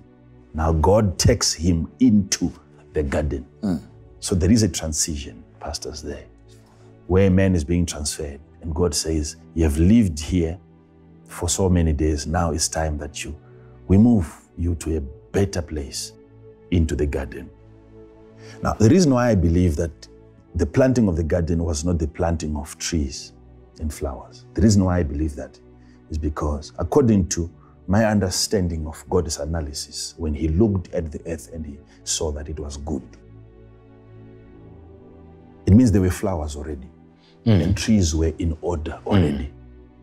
Now, God takes him into the garden. Hmm. So, there is a transition, pastors, there, where a man is being transferred. And God says, You have lived here for so many days. Now it's time that you we move you to a better place into the garden. Now, the reason why I believe that the planting of the garden was not the planting of trees and flowers, the reason why I believe that is because, according to my understanding of God's analysis, when He looked at the earth and He saw that it was good, it means there were flowers already. Hmm. And trees were in order hmm. already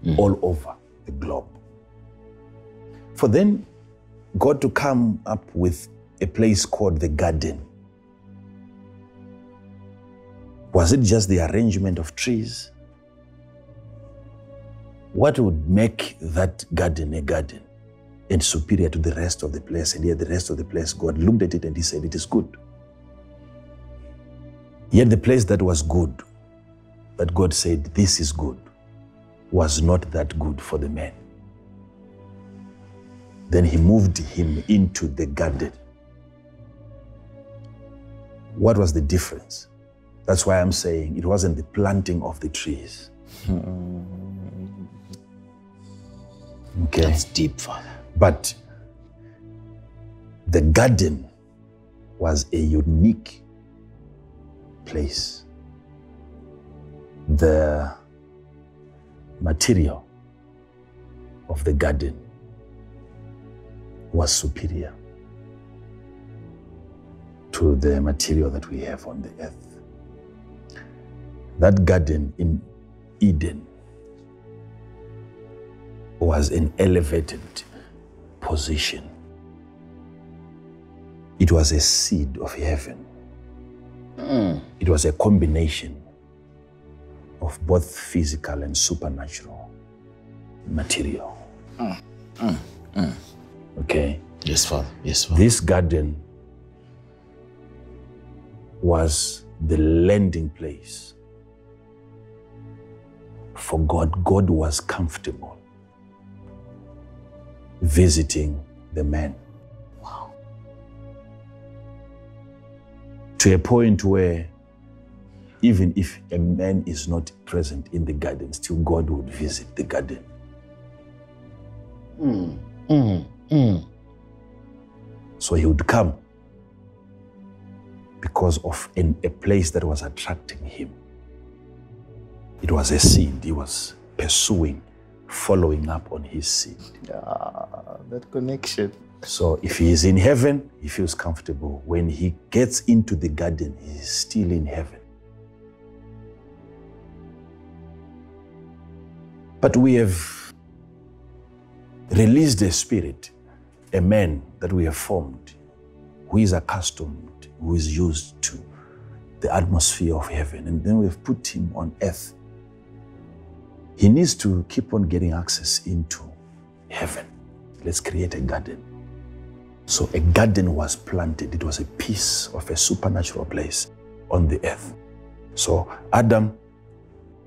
hmm. all over the globe. For then God to come up with a place called the garden, was it just the arrangement of trees? What would make that garden a garden and superior to the rest of the place? And yet, the rest of the place, God looked at it and He said, It is good. Yet, the place that was good, that God said, This is good, was not that good for the man. Then He moved him into the garden. What was the difference? That's why I'm saying it wasn't the planting of the trees. Okay. That's deep, Father. But the garden was a unique place. The material of the garden was superior to the material that we have on the earth. That garden in Eden was an elevated position. It was a seed of heaven. It was a combination of both physical and supernatural material. Okay? Yes, Father. Yes, Father. This garden was the landing place for God. God was comfortable visiting the man. Wow. To a point where even if a man is not present in the garden, still God would visit the garden. Hmm. Hmm. Hmm. So he would come because of an, a place that was attracting him. It was a seed. He was pursuing, following up on his seed. Ah, that connection. So if he is in heaven, he feels comfortable. When he gets into the garden, he is still in heaven. But we have released a spirit, a man that we have formed, who is accustomed, who is used to the atmosphere of heaven, and then we've put him on earth. He needs to keep on getting access into heaven. Let's create a garden. So a garden was planted. It was a piece of a supernatural place on the earth. So Adam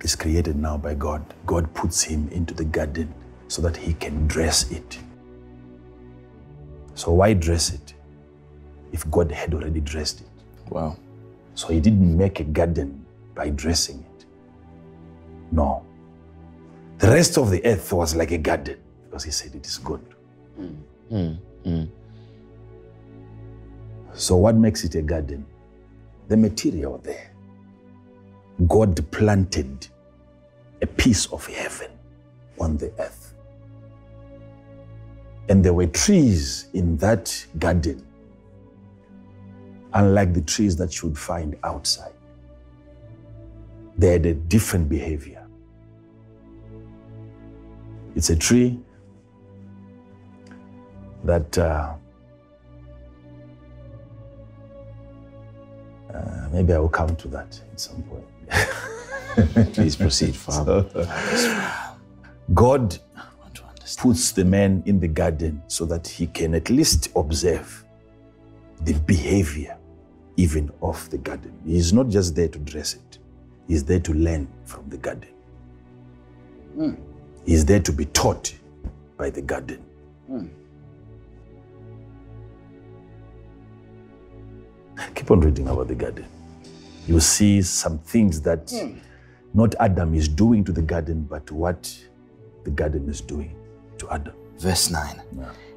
is created now by God. God puts him into the garden so that he can dress it. So why dress it if God had already dressed it? Wow. So he didn't make a garden by dressing it. No. The rest of the earth was like a garden because he said it is good. So, what makes it a garden? The material there. God planted a piece of heaven on the earth. And there were trees in that garden, unlike the trees that you would find outside. they had a different behavior. It's a tree that uh, uh, maybe I will come to that at some point. Please proceed, Father. God I want to understand. puts the man in the garden so that he can at least observe the behavior even of the garden. He's not just there to dress it, he's there to learn from the garden. He's there to be taught by the garden. Hmm. Keep on reading about the garden. You see some things that hmm. not Adam is doing to the garden, but what the garden is doing to Adam. Verse 9.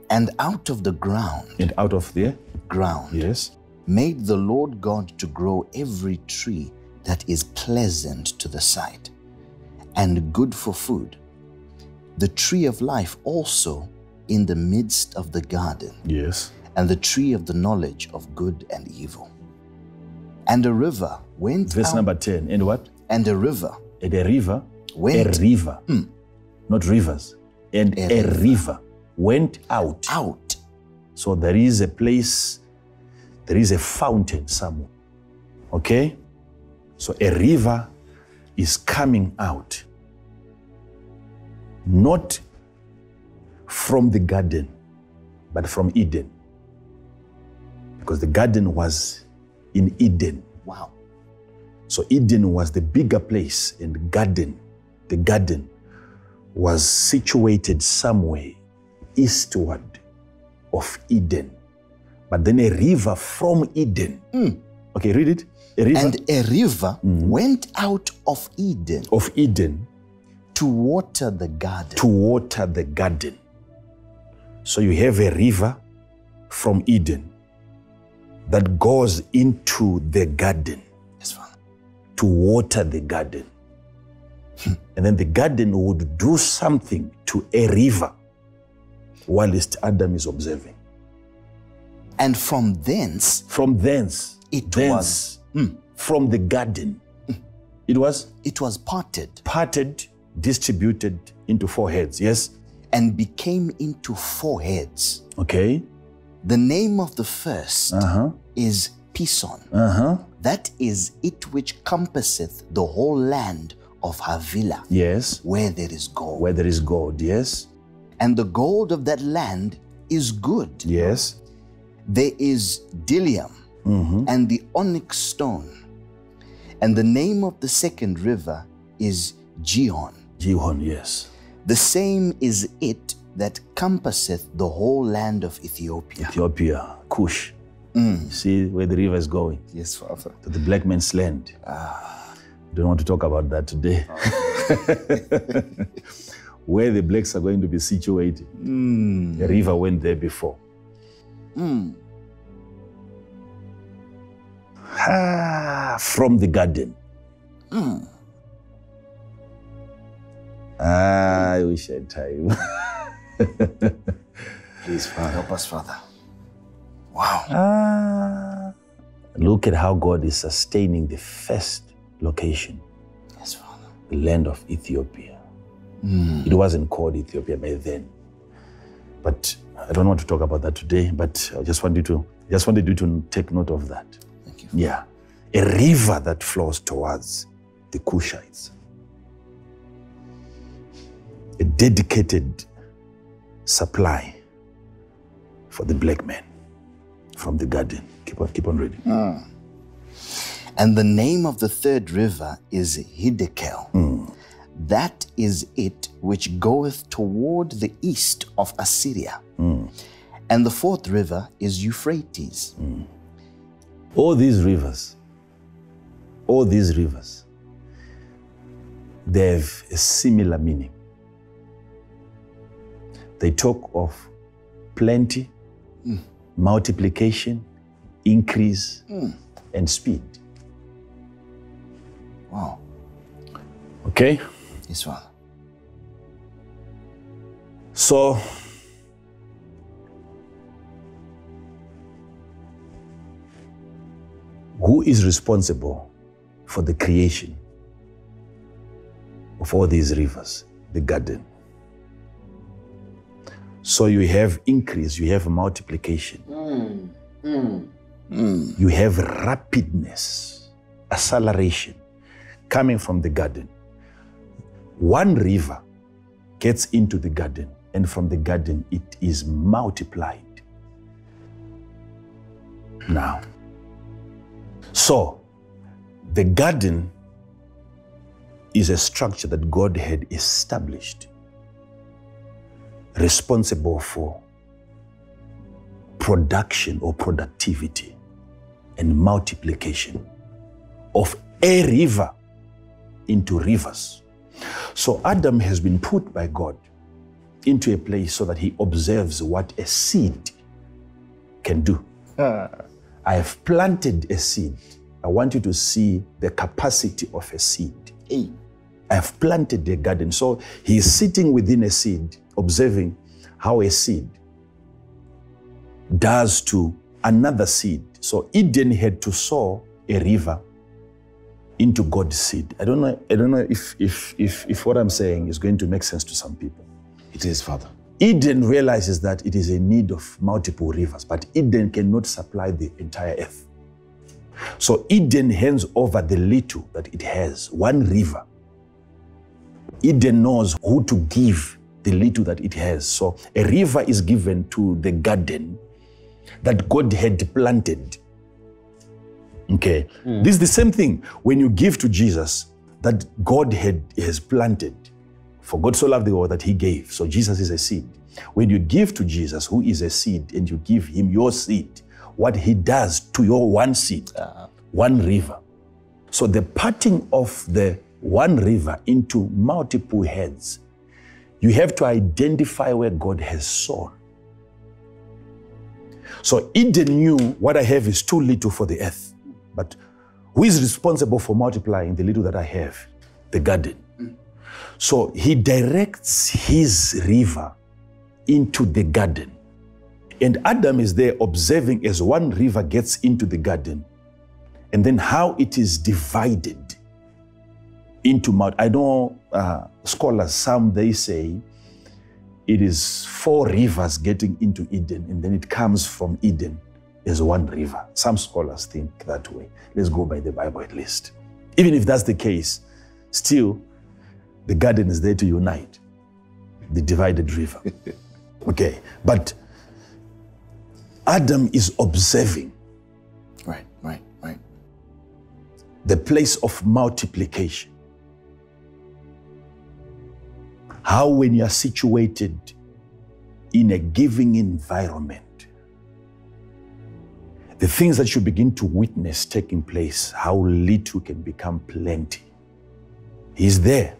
And out of the ground, And out of the ground, yes, made the Lord God to grow every tree that is pleasant to the sight and good for food. The tree of life also in the midst of the garden, yes, and the tree of the knowledge of good and evil. And a river went verse out, number 10. And what? and a river And a river, went a river, hmm. not rivers, and A a, river. went out. out So there is a place, there is a fountain somewhere. Okay? So a river is coming out. Not from the garden, but from Eden. Because the garden was in Eden. wow So Eden was the bigger place, and the garden, the garden was situated somewhere eastward of Eden. But then a river from Eden. Hmm. Okay, read it. A river and a river hmm. went out of eden of Eden to water the garden to water the garden. So you have a river from Eden that goes into the garden. yes, Father. to water the garden. Hmm. and then the garden would do something to a river whilst Adam is observing. and from thence From thence, It thence, was- from the garden, hmm. it was it was parted parted, distributed into four heads. Yes? and became into four heads Okay. the name of the first Uh huh. is pison Uh huh. that is it which compasseth the whole land of Havilah Yes. where there is gold Where there is gold. Yes. and the gold of that land is good Yes. there is bdellium Mm-hmm. and the onyx stone and the name of the second river is Gihon Gihon. Yes. The same is it that compasseth the whole land of Ethiopia. Ethiopia, Cush. See where the river is going. Yes, Father. to the black man's land. Ah. Don't want to talk about that today. Where the blacks are going to be situated. The river went there before. Ah, from the garden. Ah, I wish I had time. Please, Father. Help us, Father. Wow. ah, look at how God is sustaining the first location, Yes, Father. the land of Ethiopia. It wasn't called Ethiopia by then. But I don't want to talk about that today, but I just want you to just wanted you to take note of that. Thank you. Yeah. A river that flows towards the Cushites. A dedicated supply for the black man from the garden. Keep on, keep on reading. Hmm. And the name of the third river is Hiddekel. Hmm. That is it which goeth toward the east of Assyria. Hmm. And the fourth river is Euphrates. All these rivers, all these rivers, they have a similar meaning. They talk of plenty, mm. multiplication, increase, mm. and speed. Wow. Okay? Yes, Father. So, who is responsible for the creation of all these rivers? The garden. So you have increase, you have multiplication, you have rapidness, acceleration coming from the garden. One river gets into the garden, and from the garden, it is multiplied. Now, so the garden is a structure that God had established, responsible for production or productivity and multiplication of a river into rivers. So Adam has been put by God into a place so that he observes what a seed can do. Ah. I have planted a seed. I want you to see the capacity of a seed. I have planted a garden. So he is sitting within a seed, observing how a seed does to another seed. So Eden had to sow a river into God's seed. I don't know, I don't know if, if, if, if what I'm saying is going to make sense to some people. It is, Father. Eden realizes that it is a need of multiple rivers, but Eden cannot supply the entire earth. So Eden hands over the little that it has, one river. Eden knows who to give the little that it has. So a river is given to the garden that God had planted. Okay. Hmm. This is the same thing when you give to Jesus that God had has planted. For God so loved the world that he gave. So Jesus is a seed. When you give to Jesus, who is a seed, and you give him your seed, what he does to your one seed, uh-huh. one river. So the parting of the one river into multiple heads, you have to identify where God has sown. So Eden knew what I have is too little for the earth. But who is responsible for multiplying the little that I have? The garden. So he directs his river into the garden. And Adam is there observing as one river gets into the garden and then how it is divided into mount. I know uh, scholars, some they say it is four rivers getting into Eden and then it comes from Eden as one river. Some scholars think that way. Let's go by the Bible at least. Even if that's the case, still the garden is there to unite the divided river. okay, but Adam is observing Right, right, right. the place of multiplication. How, when you are situated in a giving environment, the things that you begin to witness taking place, how little can become plenty. He's there,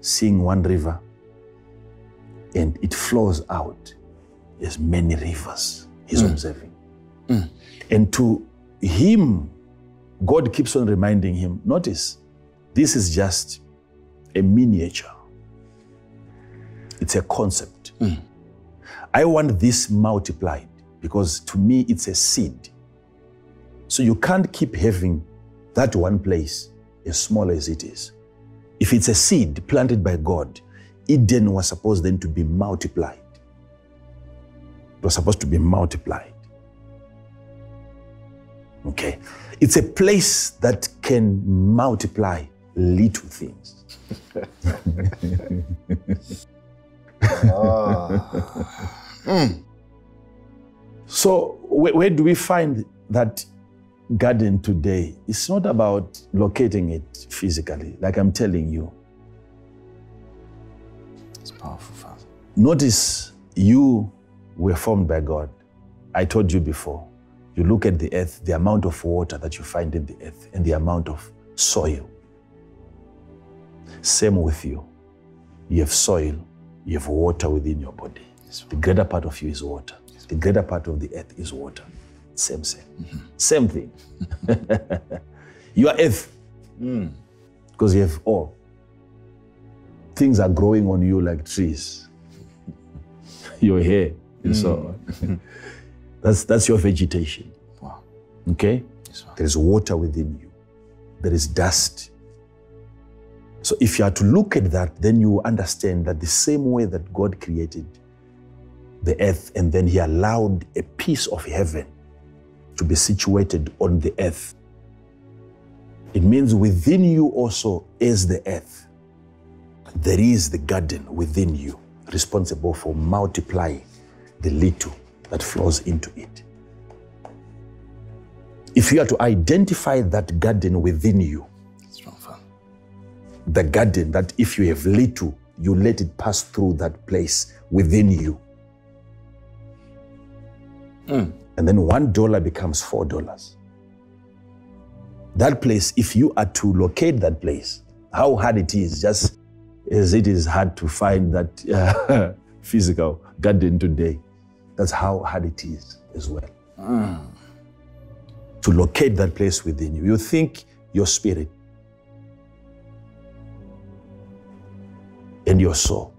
seeing one river, and it flows out as many rivers. He's mm. observing. Mm. And to him, God keeps on reminding him notice, this is just a miniature, it's a concept. Mm. I want this multiplied because to me, it's a seed. So you can't keep having that one place as small as it is. If it's a seed planted by God, Eden was supposed then to be multiplied. It was supposed to be multiplied. Okay. It's a place that can multiply little things. Ah. Hmm. So, where, where do we find that garden today? It's not about locating it physically, like I'm telling you. It's powerful, Father. Notice you were formed by God. I told you before. You look at the earth, the amount of water that you find in the earth, and the amount of soil. Same with you. You have soil, you have water within your body. the greater part of you is water. the greater part of the earth is water. Same, same. Same thing. you are earth because you have all. Things are growing on you like trees. Your hair and so on. that's, that's your vegetation. Wow. Okay? Yes. There is water within you. There is dust. So if you are to look at that, then you understand that the same way that God created the earth and then he allowed a piece of heaven to be situated on the earth. It means within you also is the earth. There is the garden within you, responsible for multiplying the little that flows into it. If you are to identify that garden within you. The garden that if you have little, you let it pass through that place within you. And then one dollar becomes four dollars. That place, if you are to locate that place, how hard it is, just as it is hard to find that uh, physical garden today, that's how hard it is as well. To locate that place within you. You think your spirit and your soul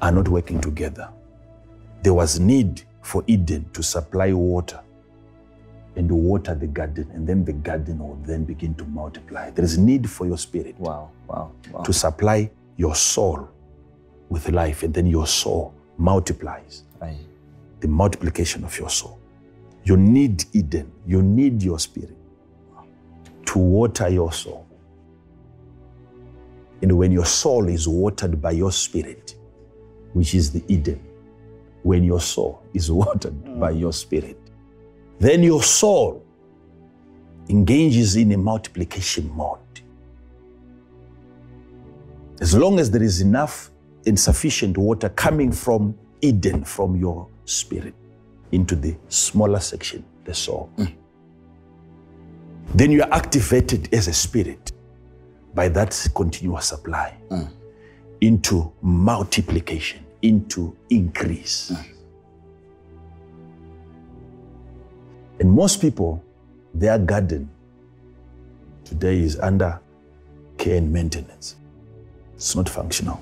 are not working together. There was need for Eden to supply water and to water the garden, and then the garden will then begin to multiply. There is need for your spirit Wow, wow, wow. to supply your soul with life, and then your soul multiplies. Aye. The multiplication of your soul. You need Eden. You need your spirit to water your soul. And when your soul is watered by your spirit, which is the Eden, when your soul is watered mm. by your spirit, then your soul engages in a multiplication mode. As long as there is enough and sufficient water coming from Eden, from your spirit, into the smaller section, the soul, mm. then you are activated as a spirit by that continuous supply mm. into multiplication, into increase. Mm. And most people, their garden today is under care and maintenance. It's not functional.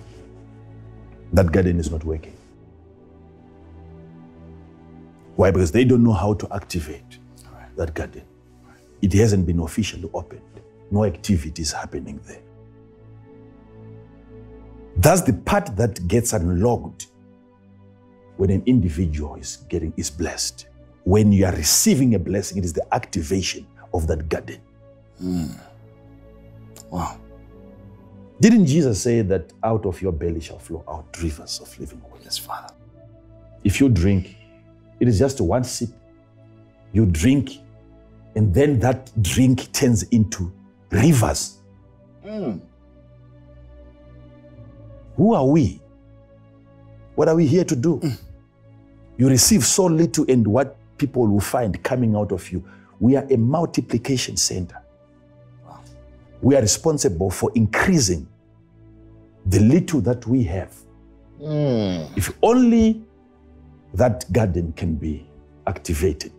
That garden is not working. Why? Because they don't know how to activate that garden. It hasn't been officially opened. No activity is happening there. That's the part that gets unlocked when an individual is getting is blessed. When you are receiving a blessing, it is the activation of that garden. Hmm. Wow. Didn't Jesus say that out of your belly shall flow out rivers of living water? Yes, Father. If you drink, it is just one sip. You drink, and then that drink turns into rivers. Hmm. Who are we? What are we here to do? Hmm. You receive so little, and what people will find coming out of you. We are a multiplication center. We are responsible for increasing the little that we have. Hmm. If only that garden can be activated,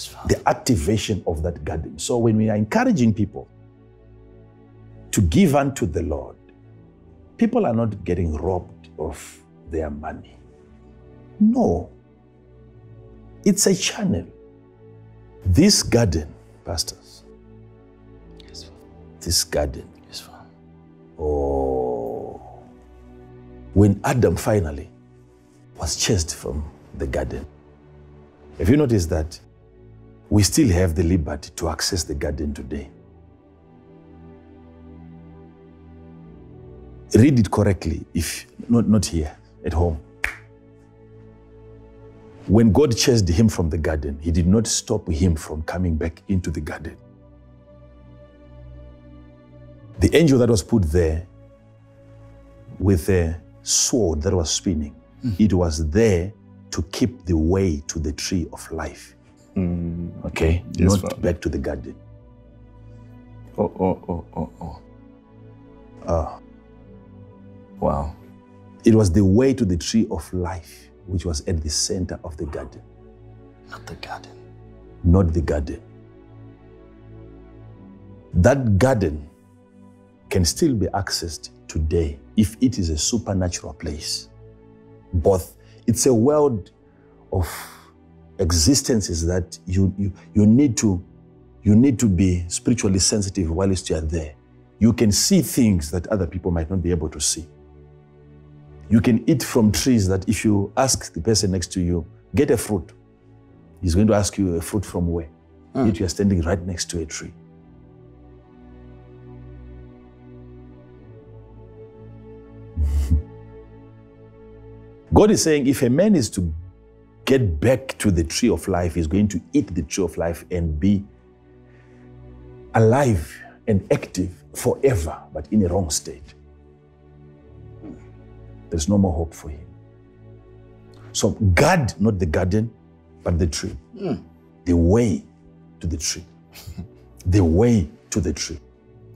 Yes, the activation of that garden. So when we are encouraging people to give unto the Lord, people are not getting robbed of their money. No. It's a channel. This garden, pastors, Yes, Father. this garden, Yes, Father. Oh. When Adam finally was chased from the garden, have you noticed that we still have the liberty to access the garden today? Read it correctly, if not, not here, at home. When God chased him from the garden, he did not stop him from coming back into the garden. The angel that was put there with a sword that was spinning, hmm. it was there to keep the way to the tree of life. Okay? Yes, Not Father. back to the garden. Oh, oh, oh, oh, oh. Ah. Wow. It was the way to the tree of life, which was at the center of the garden, Not the garden. not the garden. That garden can still be accessed today if it is a supernatural place. Both, it's a world of existences that you, you, you need to you need to be spiritually sensitive whilst you are there You can see things that other people might not be able to see. You can eat from trees that if you ask the person next to you, get a fruit, he's going to ask you a fruit from where? Hmm. Yet you are standing right next to a tree. God is saying if a man is to get back to the tree of life, he's going to eat the tree of life and be alive and active forever, but in a wrong state. There's no more hope for him. So, guard not the garden, but the tree. Hmm. The way to the tree. the way to the tree.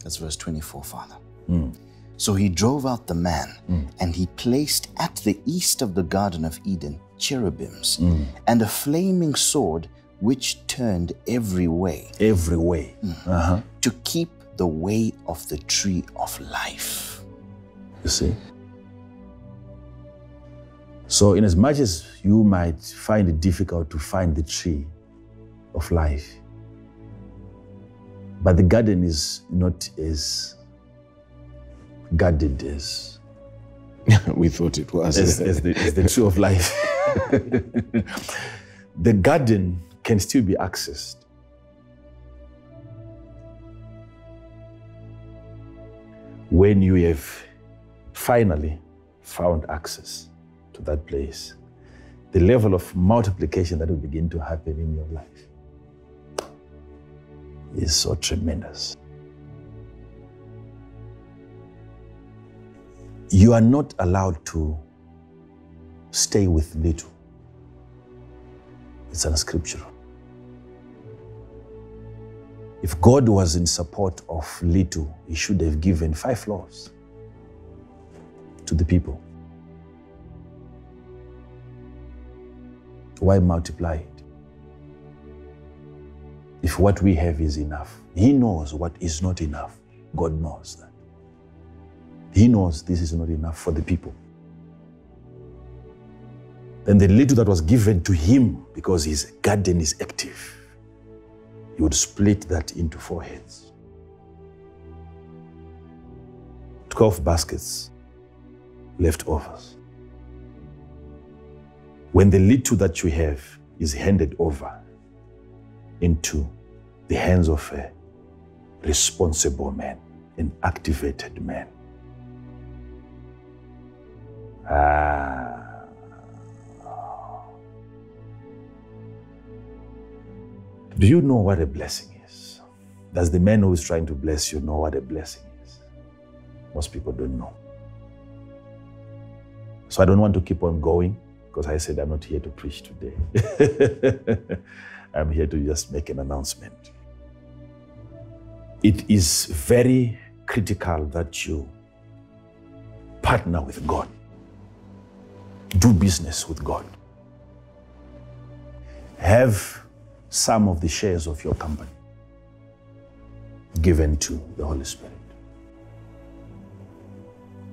That's verse 24, Father. Hmm. So he drove out the man, hmm. and he placed at the east of the Garden of Eden cherubims and a flaming sword which turned every way Every way. Uh-huh. to keep the way of the tree of life. You see? So, in as much as you might find it difficult to find the tree of life, but the garden is not as guarded as, we thought it was. as, as, the, as the tree of life. the garden can still be accessed. When you have finally found access to that place, the level of multiplication that will begin to happen in your life is so tremendous. You are not allowed to stay with little. It's unscriptural. If God was in support of little, He should have given five loaves to the people. Why multiply it? If what we have is enough, He knows what is not enough. God knows that. He knows this is not enough for the people. Then the little that was given to him, because his garden is active, he would split that into four heads. 12 baskets leftovers. When the little that you have is handed over into the hands of a responsible man, an activated man, ah, Do you know what a blessing is? Does the man who is trying to bless you know what a blessing is? Most people don't know. So I don't want to keep on going because I said I'm not here to preach today. I'm here to just make an announcement. It is very critical that you partner with God, do business with God, have some of the shares of your company given to the Holy Spirit.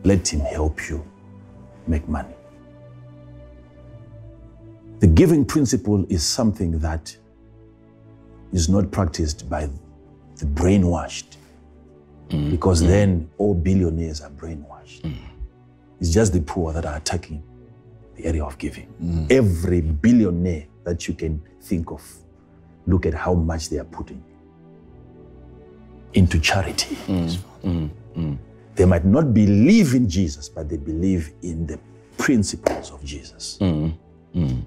Let Him help you make money. The giving principle is something that is not practiced by the brainwashed, mm. because mm. then all billionaires are brainwashed. Mm. It's just the poor that are attacking the area of giving. Every billionaire that you can think of, look at how much they are putting into charity. Mm, mm, mm. They might not believe in Jesus, but they believe in the principles of Jesus. And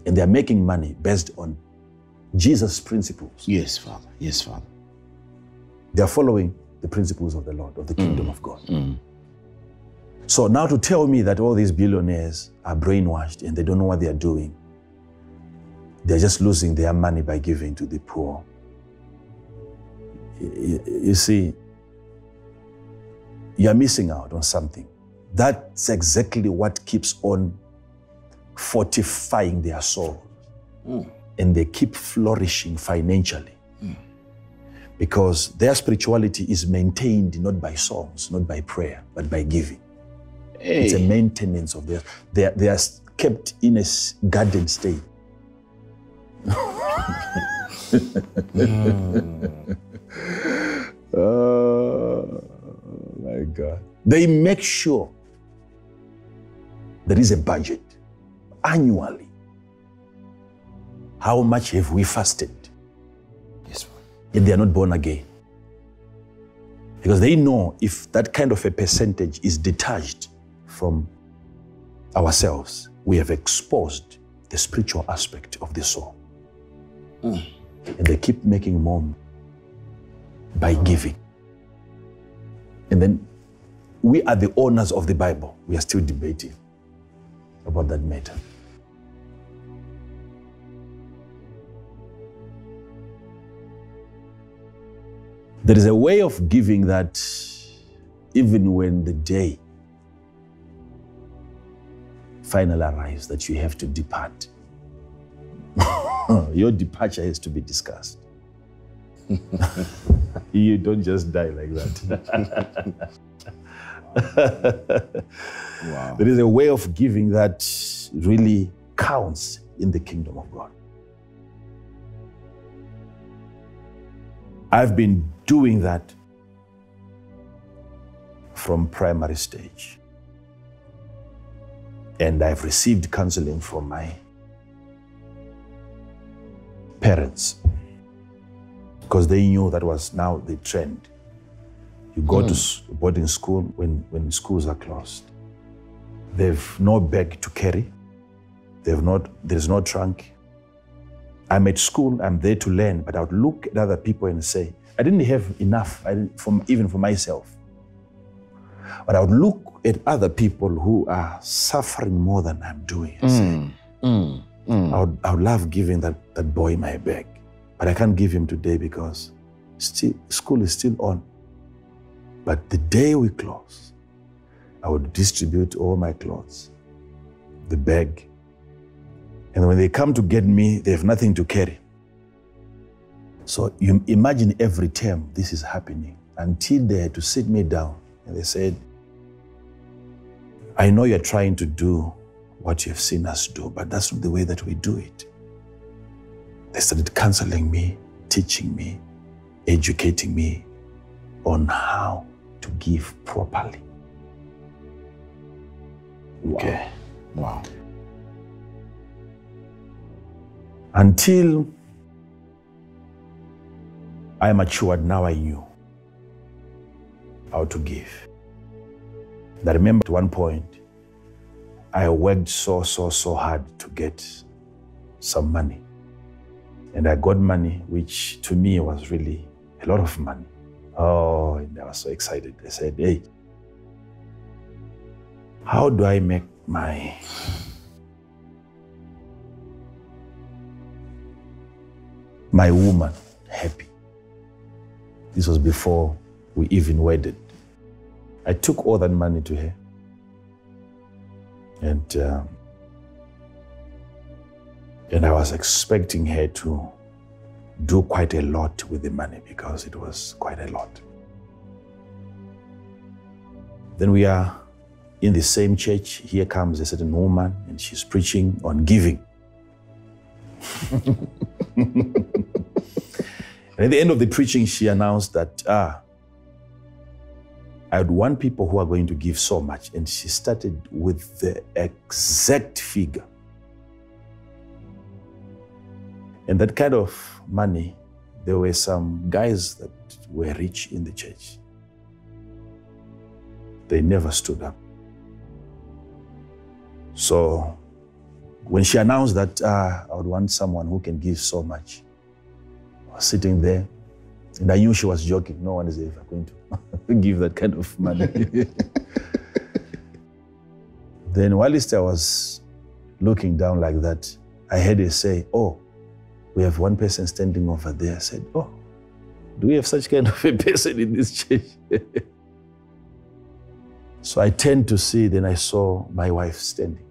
they are making money based on Jesus' principles. Yes, Father. Yes, Father. They are following the principles of the Lord, of the kingdom of God. So now to tell me that all these billionaires are brainwashed and they don't know what they are doing, they're just losing their money by giving to the poor. You see, you're missing out on something. That's exactly what keeps on fortifying their soul. Hmm. And they keep flourishing financially. Hmm. Because their spirituality is maintained not by songs, not by prayer, but by giving. It's a maintenance of their, they are, they are kept in a garden state. Uh, God. They make sure there is a budget annually. How much have we fasted? Yes. If they are not born again. Because they know if that kind of a percentage is detached from ourselves, we have exposed the spiritual aspect of the soul. Mm. And they keep making more by giving. And then we are the owners of the Bible. We are still debating about that matter. There is a way of giving that even when the day finally arrives that you have to depart, your departure has to be discussed. you don't just die like that. Wow. There is a way of giving that really counts in the kingdom of God. I've been doing that from primary stage. And I've received counseling from my parents because they knew that was now the trend. You go to boarding school when, when schools are closed. They've no bag to carry. They've not, there's no trunk. I'm at school, I'm there to learn, but I would look at other people and say, I didn't have enough, I from, even for myself. But I would look at other people who are suffering more than I'm doing and say, Mm, mm. I, would, I would love giving that, that boy my bag, but I can't give him today because still, school is still on. But the day we close, I would distribute all my clothes, the bag. And when they come to get me, they have nothing to carry. So you imagine every term this is happening until they had to sit me down and they said, I know you're trying to do what you have seen us do, but that's not the way that we do it. They started counseling me, teaching me, educating me on how to give properly. Okay. Wow. Until I matured, now I knew how to give. And I remember at one point, I worked so, so, so hard to get some money. And I got money, which to me was really a lot of money. Oh, and I was so excited. I said, hey, how do I make my my woman happy. This was before we even wedded. I took all that money to her. And, um, and I was expecting her to do quite a lot with the money because it was quite a lot. Then we are in the same church. Here comes a certain woman and she's preaching on giving. And at the end of the preaching, she announced that, ah, I would want people who are going to give so much. And she started with the exact figure. And that kind of money, there were some guys that were rich in the church. They never stood up. So when she announced that ah, I would want someone who can give so much, I was sitting there and I knew she was joking. No one is ever going to give that kind of money. then whilst I was looking down like that, I heard her say, Oh, we have one person standing over there. I said, Oh, do we have such kind of a person in this church? so I turned to see, then I saw my wife standing.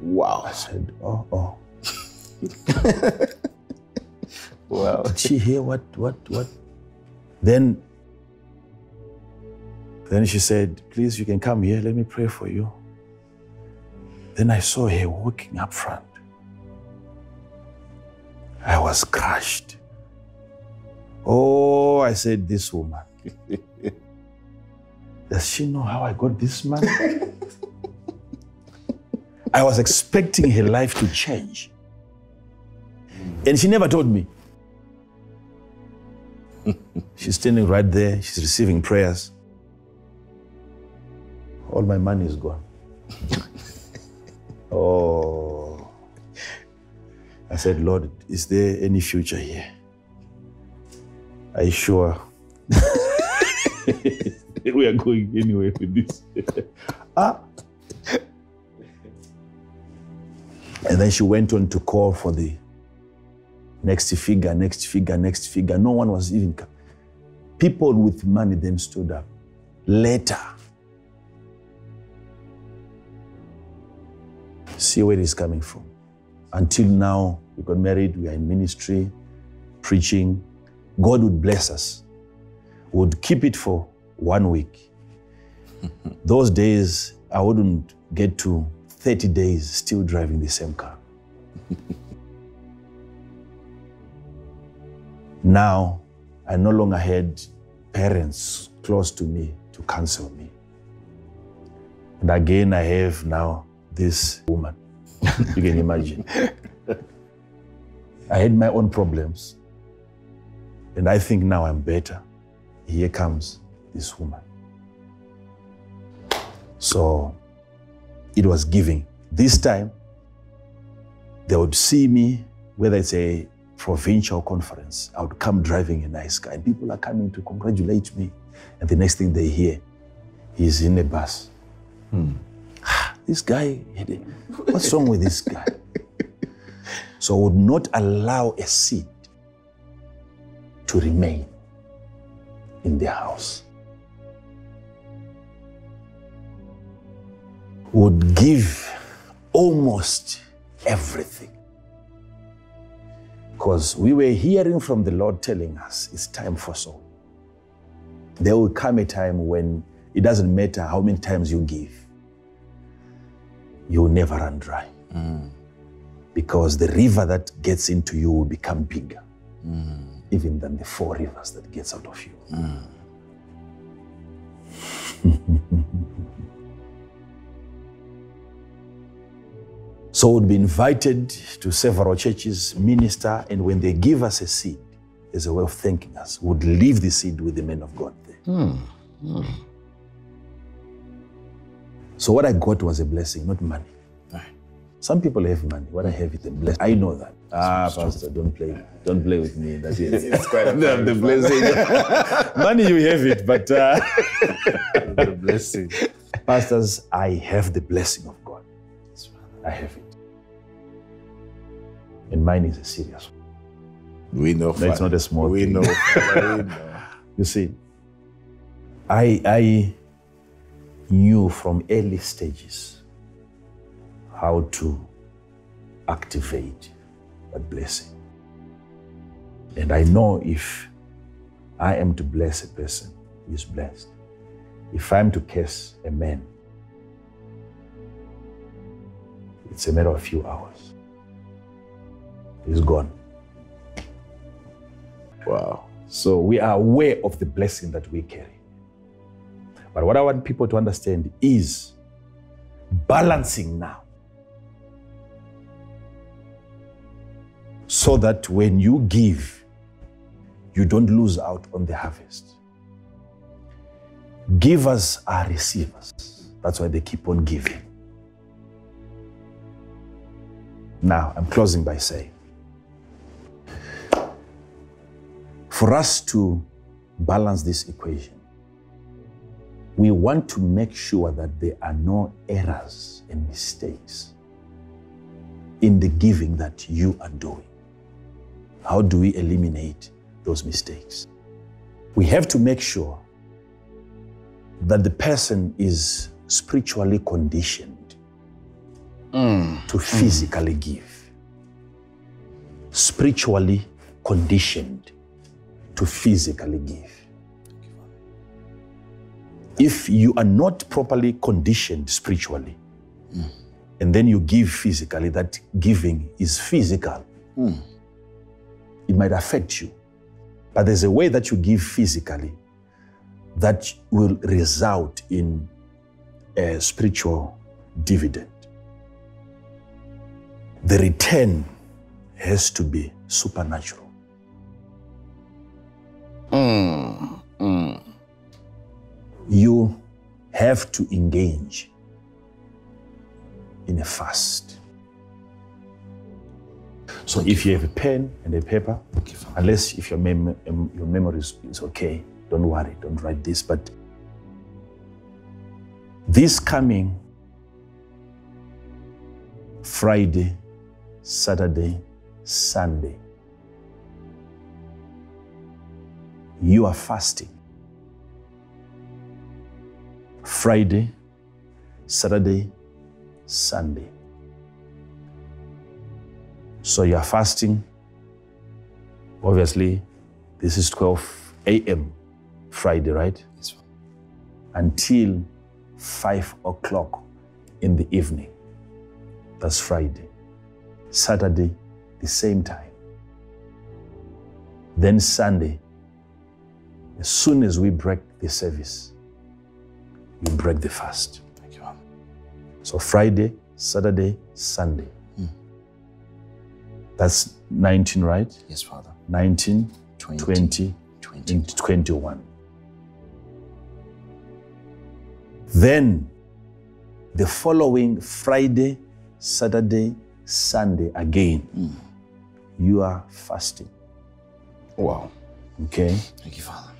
Wow. I said, Oh, oh. Wow. Did she hear what, what, what? Then, then she said, please, you can come here. Let me pray for you. Then I saw her walking up front. I was crushed. Oh, I said, this woman. Does she know how I got this man? I was expecting her life to change. And she never told me. She's standing right there, she's receiving prayers. All my money is gone. oh. I said, Lord, is there any future here? Are you sure? we are going anywhere with this. ah. And then she went on to call for the next figure, next figure, next figure. No one was even. People with money then stood up. Later, see where it's coming from. Until now, we got married, we are in ministry, preaching. God would bless us, would keep it for one week. Those days, I wouldn't get to 30 days still driving the same car. now, I no longer had parents close to me to counsel me. And again, I have now this woman. you can imagine. I had my own problems. And I think now I'm better. Here comes this woman. So it was giving. This time, they would see me, whether it's a provincial conference, I would come driving a nice car, and people are coming to congratulate me. And the next thing they hear, he's in a bus. Ah, This guy, what's wrong with this guy? So I would not allow a seed to remain in their house. Would give almost everything. Because we were hearing from the Lord telling us it's time for soul. There will come a time when it doesn't matter how many times you give, you'll never run dry. Because the river that gets into you will become bigger, even than the four rivers that gets out of you. So we'd be invited to several churches, minister, and when they give us a seed as a way of thanking us, would leave the seed with the men of God there. So what I got was a blessing, not money. Some people have money. What I have is a blessing. I know that. Ah, Pastor, don't play, don't play with me. That's it. It's quite a the, the blessing. money you have it, but uh, the blessing. pastors, I have the blessing of God. I have it, and mine is a serious one. We know. No, it's not a small We thing. know. We know. You see, I, I knew from early stages how to activate that blessing. And I know if I am to bless a person, he is blessed. If I'm to curse a man, it's a matter of a few hours. He's gone. Wow. So we are aware of the blessing that we carry. But what I want people to understand is balancing now. So that when you give, you don't lose out on the harvest. Givers are receivers. That's why they keep on giving. Now, I'm closing by saying, for us to balance this equation, we want to make sure that there are no errors and mistakes in the giving that you are doing. How do we eliminate those mistakes? We have to make sure that the person is spiritually conditioned mm. to physically give, spiritually conditioned to physically give. If you are not properly conditioned spiritually, and then you give physically, that giving is physical, it might affect you. But there's a way that you give physically that will result in a spiritual dividend. The return has to be supernatural. Mm, mm. You have to engage in a fast. So if you have a pen and a paper, unless if your, mem- your memory is, is okay, don't worry, don't write this. But this coming Friday, Saturday, Sunday, you are fasting. Friday, Saturday, Sunday. So you are fasting. Obviously, this is 12 a.m. Friday, right? Yes, Until 5 o'clock in the evening. That's Friday. Saturday, the same time. Then Sunday, as soon as we break the service, you break the fast. Thank you, Father. So Friday, Saturday, Sunday. Hmm. That's 19, right? Yes, Father. 19, 20, 20, 20. and 21. Then the following Friday, Saturday, Sunday again, hmm. you are fasting. Wow. Okay? Thank you, Father.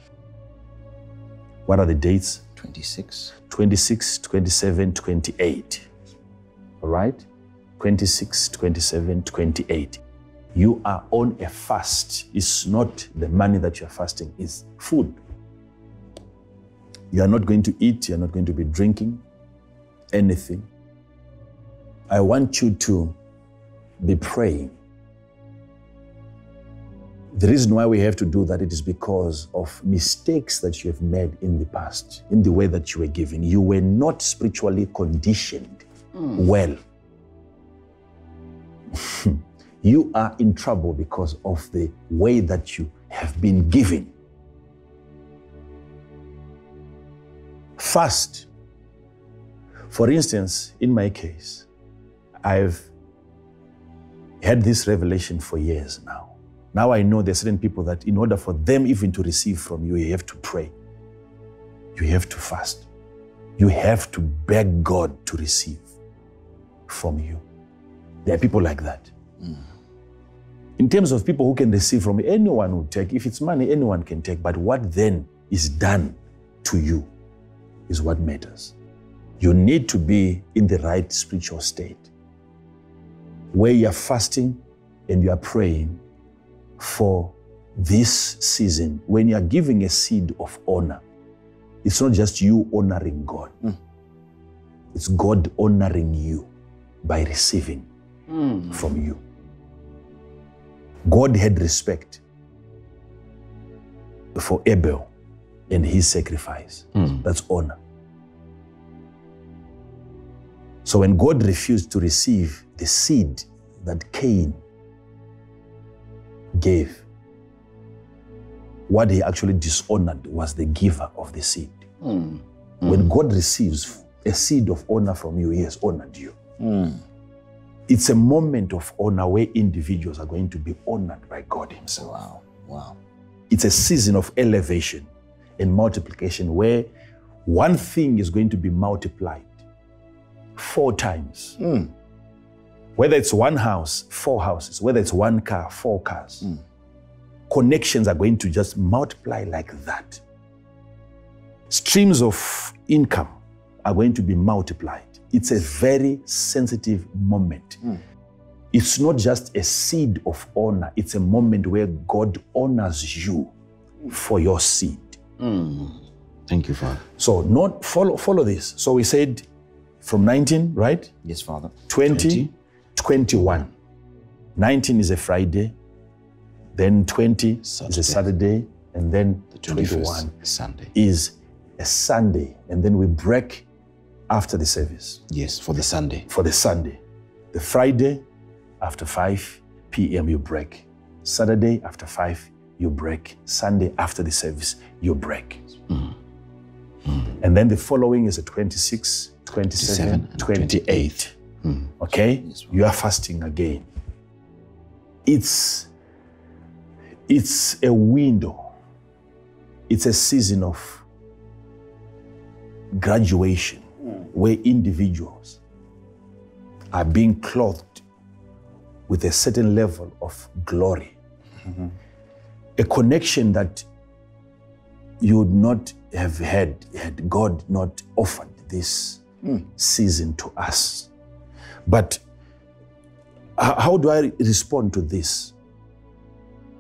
What are the dates? 26. 26, 27, 28. All right? 26, 27, 28. You are on a fast. It's not the money that you're fasting, it's food. You are not going to eat, you're not going to be drinking anything. I want you to be praying. The reason why we have to do that it is because of mistakes that you have made in the past, in the way that you were given. You were not spiritually conditioned hmm. well. you are in trouble because of the way that you have been given. Fast. For instance, in my case, I've had this revelation for years now. Now I know there's certain people that in order for them even to receive from you, you have to pray. You have to fast. You have to beg God to receive from you. There are people like that. Hmm. In terms of people who can receive from you, anyone will take. If it's money, anyone can take. But what then is done to you is what matters. You need to be in the right spiritual state where you are fasting and you are praying for this season when you are giving a seed of honor. It's not just you honoring God, hmm. it's God honoring you by receiving hmm. from you. God had respect for Abel and his sacrifice. Hmm. That's honor. So when God refused to receive the seed that Cain gave, what he actually dishonored was the giver of the seed. Hmm. When hmm. God receives a seed of honor from you, he has honored you. Hmm. It's a moment of honor where individuals are going to be honored by God Himself. Wow. Wow. It's a season of elevation and multiplication where one thing is going to be multiplied four times. Whether it's one house, four houses, whether it's one car, four cars. Hmm. Connections are going to just multiply like that. Streams of income are going to be multiplied. It's a very sensitive moment. Hmm. It's not just a seed of honor, it's a moment where God honors you for your seed. Hmm. Thank you, Father. So not follow follow this. So we said from 19, right? Yes, Father. 20, 21. 19 is a Friday, then 20 is a Saturday, and then The 21 Sunday. is a Sunday, and then we break after the service Yes, for the Sunday. for the Sunday. The Friday after 5 p.m. you break. Saturday after 5 you break. Sunday after the service, you break. Hmm. Hmm. And then the following is the 26, 27, 27 and 28. Mm. Okay? You are fasting again. It's it's a window. It's a season of graduation mm. where individuals are being clothed with a certain level of glory. Mm-hmm. A connection that you would not have had had God not offered this hmm. season to us. But how do I respond to this?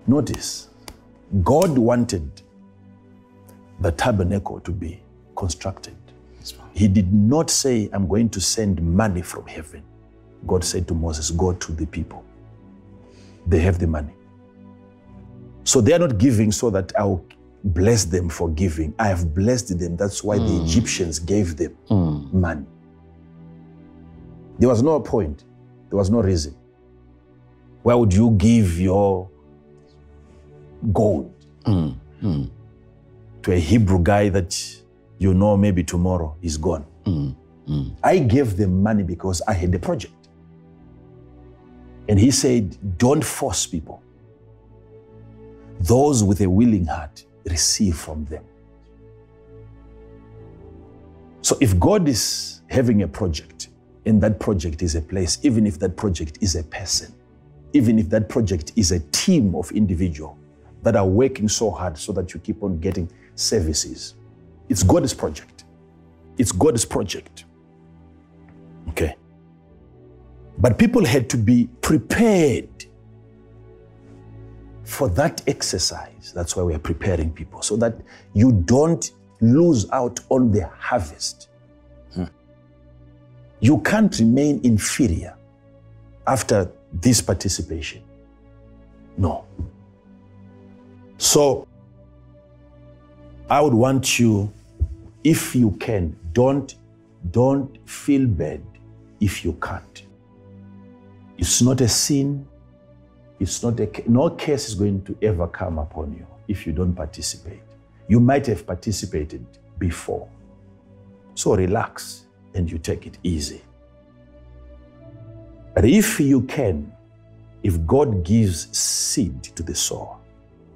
Notice, God wanted the tabernacle to be constructed. He did not say, I'm going to send money from heaven. God said to Moses, Go to the people. They have the money. So they are not giving so that I'll bless them for giving. I have blessed them. That's why the hmm. Egyptians gave them hmm. money. There was no point, there was no reason. Why would you give your gold hmm, hmm. to a Hebrew guy that you know maybe tomorrow is gone? Hmm, I gave them money because I had a project. And he said, Don't force people. Those with a willing heart receive from them. So if God is having a project, and that project is a place, even if that project is a person, even if that project is a team of individuals that are working so hard so that you keep on getting services, it's God's project. It's God's project. Okay. But people had to be prepared for that exercise. That's why we are preparing people so that you don't lose out on the harvest. You can't remain inferior after this participation. No. So, I would want you, if you can, don't, don't feel bad if you can't. It's not a sin. It's not a no case is going to ever come upon you if you don't participate. You might have participated before. So relax and you take it easy. But if you can, if God gives seed to the sower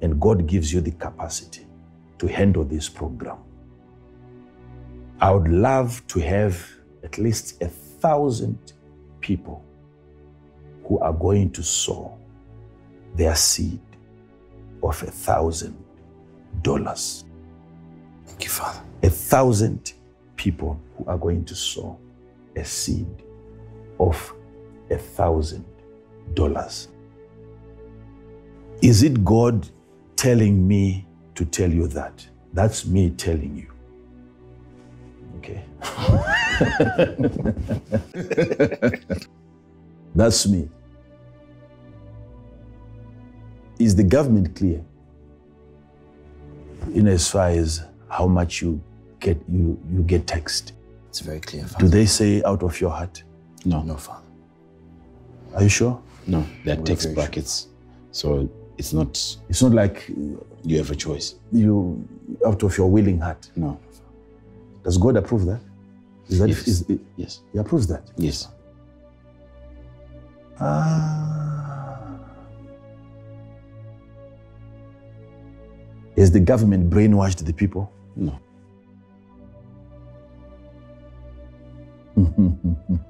and God gives you the capacity to handle this program, I would love to have at least a thousand people who are going to sow their seed of a thousand dollars. Thank you, Father. A thousand people who are going to sow a seed of a thousand dollars. Is it God telling me to tell you that? That's me telling you. Okay. That's me. Is the government clear in as far as how much you get you, you get taxed? It's very clear, Do they say out of your heart? No, No, Father. Are you sure? no, they're tax very sure. brackets. So it's not It's not like you have a choice. you out of your willing heart. No. Does God approve that? Is that Yes. is- Yes. He approves that. Yes. Ah. Has the government brainwashed the people? No.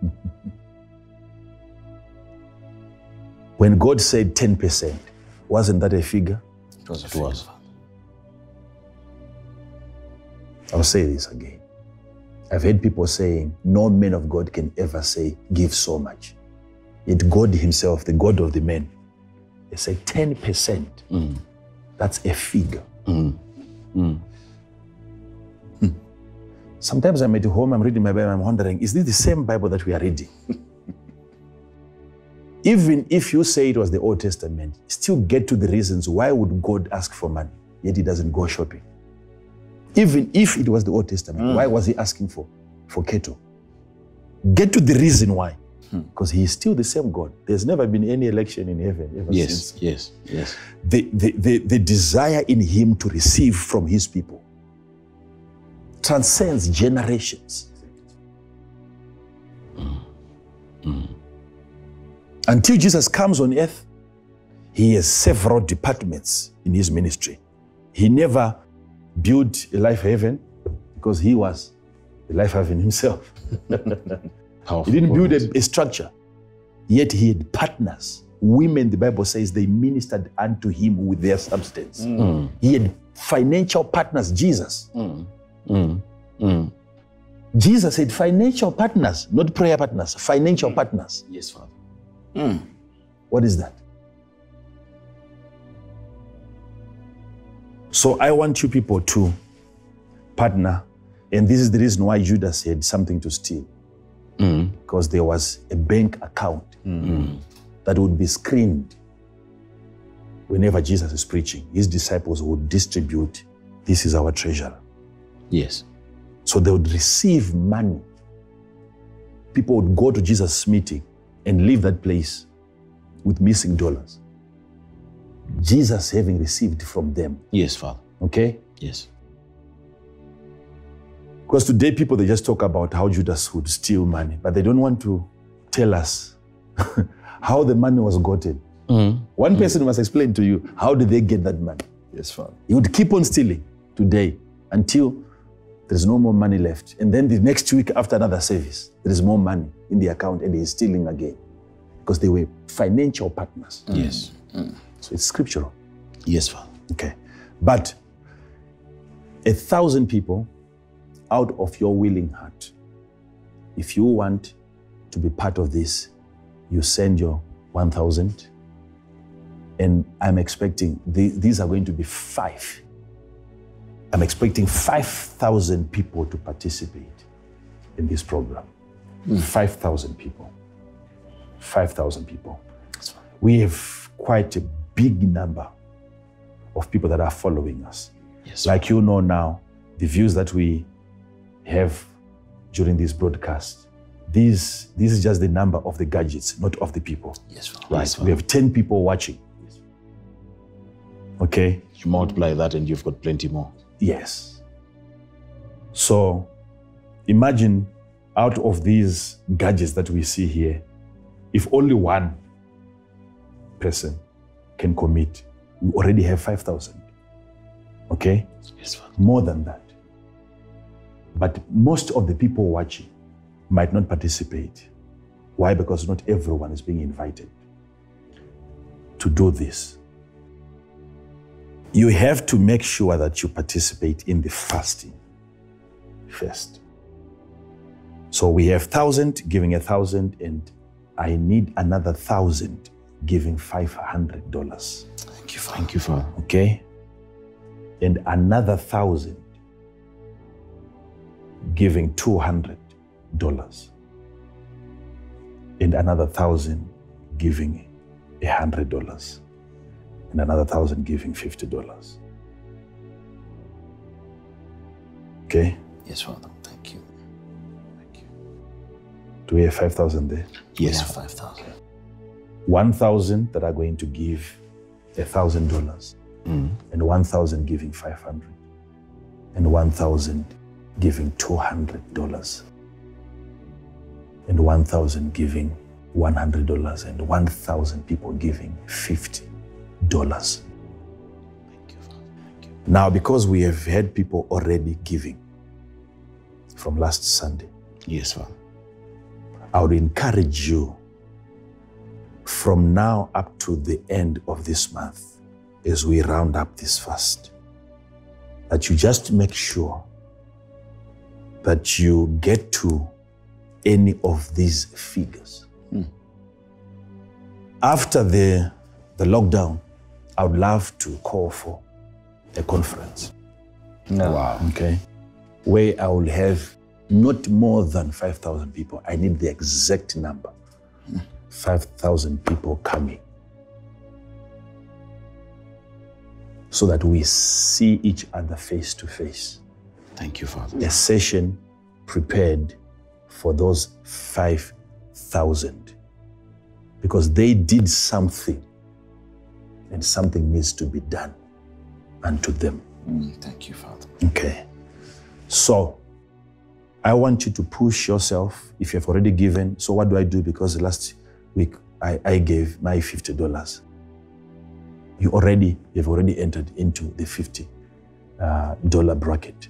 When God said 10%, wasn't that a figure? It was a It figure, was. Father. I'll say this again. I've heard people saying, no man of God can ever say, give so much. Yet God Himself, the God of the men, He said 10%. That's a figure. Hmm. Sometimes I'm at home, I'm reading my Bible, I'm wondering, is this the same Bible that we are reading? Even if you say it was the Old Testament, still get to the reasons why would God ask for money, yet He doesn't go shopping. Even if it was the Old Testament, mm. why was He asking for, for cattle? Get to the reason why. Hmm. because he is still the same God. There's never been any election in heaven ever Yes, since. yes, yes. The, the, the, the desire in him to receive from his people transcends generations. Until Jesus comes on earth, he has several departments in his ministry. He never built a life haven because he was a life haven himself. He didn't build a, a structure, yet he had partners. Women, the Bible says, they ministered unto him with their substance. He had financial partners, Jesus. Mm, Mm. mm. Jesus said, financial partners, not prayer partners, financial mm. partners. Yes, Father. Mm. What is that? So I want you people to partner, and this is the reason why Judas had something to steal. Because there was a bank account that would be screened whenever Jesus is preaching. His disciples would distribute, this is our treasure. Yes. So they would receive money. People would go to Jesus' meeting and leave that place with missing dollars. Jesus having received from them. Yes, Father. Okay? Yes. Because today people they just talk about how Judas would steal money, but they don't want to tell us how the money was gotten. Mm-hmm. One mm-hmm. person must explain to you how did they get that money. Yes, Father. He would keep on stealing today until there's no more money left. And then the next week after another service, there is more money in the account and he's stealing again. Because they were financial partners. Mm. Yes. Mm. So it's scriptural. Yes, Father. Okay. But a thousand people out of your willing heart, if you want to be part of this, you send your 1,000. And I'm expecting the- these are going to be five. I'm expecting 5,000 people to participate in this program. Hmm. 5,000 people. 5,000 people. We have quite a big number of people that are following us. Yes. Like you know now, the views that we have during this broadcast, these, this is just the number of the gadgets, not of the people. Yes, Right? Yes, we have 10 people watching. Okay? You multiply that and you've got plenty more. Yes. So imagine out of these gadgets that we see here, if only one person can commit, we already have 5,000. Okay? Yes, More than that. But most of the people watching might not participate. Why? Because not everyone is being invited to do this. You have to make sure that you participate in the fasting first. So we have thousand giving a thousand, and I need another thousand giving five hundred dollars. Thank you, Father. Thank you, Father. Okay? And another thousand giving two hundred dollars. And another thousand giving a hundred dollars. And another thousand giving fifty dollars. Okay? Yes, Father. Thank you. Thank you. Do we have five thousand there? Yes, Yeah. Father. 5,000. One thousand that are going to give a thousand dollars. Mm. And one thousand giving five hundred. And one thousand giving two hundred dollars. And one thousand giving one hundred dollars and one thousand people giving fifty dollars. Thank you, Thank you. Now, because we have had people already giving from last Sunday, Yes, Father. I would encourage you from now up to the end of this month, as we round up this fast, that you just make sure that you get to any of these figures. Hmm. After the, the lockdown, I would love to call for a conference. Wow. Okay. Where I will have not more than 5,000 people. I need the exact number. 5,000 people coming. So that we see each other face to face. Thank you, Father. A session prepared for those 5,000 because they did something and something needs to be done unto them. Mm, thank you, Father. Okay. So I want you to push yourself if you've already given. So what do I do? Because last week I, I gave my $50. You already, you've already entered into the 50 uh, dollar bracket.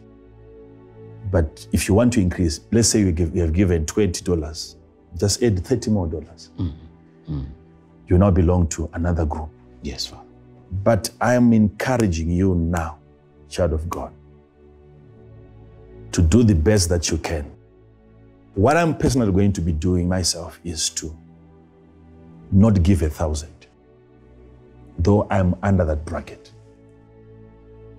But if you want to increase, let's say you, give, you have given $20, just add 30 more dollars. You now belong to another group. Yes, Father. But I am encouraging you now, child of God, to do the best that you can. What I'm personally going to be doing myself is to not give a thousand, though I'm under that bracket.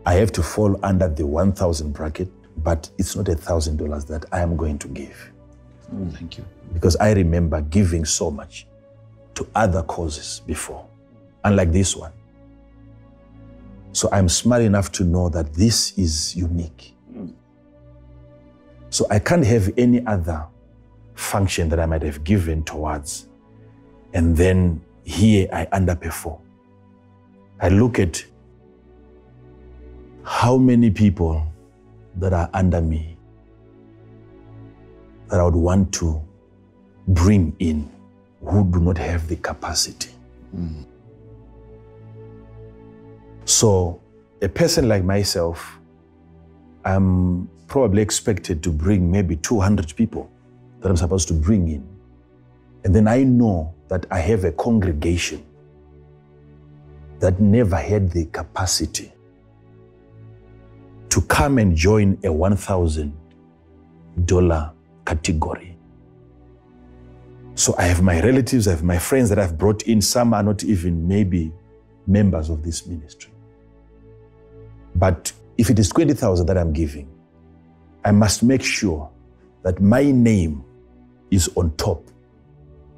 I have to fall under the 1,000 bracket, but it's not a thousand dollars that I am going to give oh, Thank you. because I remember giving so much to other causes before, unlike this one. So I'm smart enough to know that this is unique. So I can't have any other function that I might have given towards, and then here I underperform. I look at how many people that are under me that I would want to bring in who do not have the capacity. Hmm. So, a person like myself, I'm probably expected to bring maybe 200 people that I'm supposed to bring in. And then I know that I have a congregation that never had the capacity to come and join a $1,000 category. So I have my relatives, I have my friends that I've brought in. Some are not even maybe members of this ministry. But if it is 20,000 that I'm giving, I must make sure that my name is on top.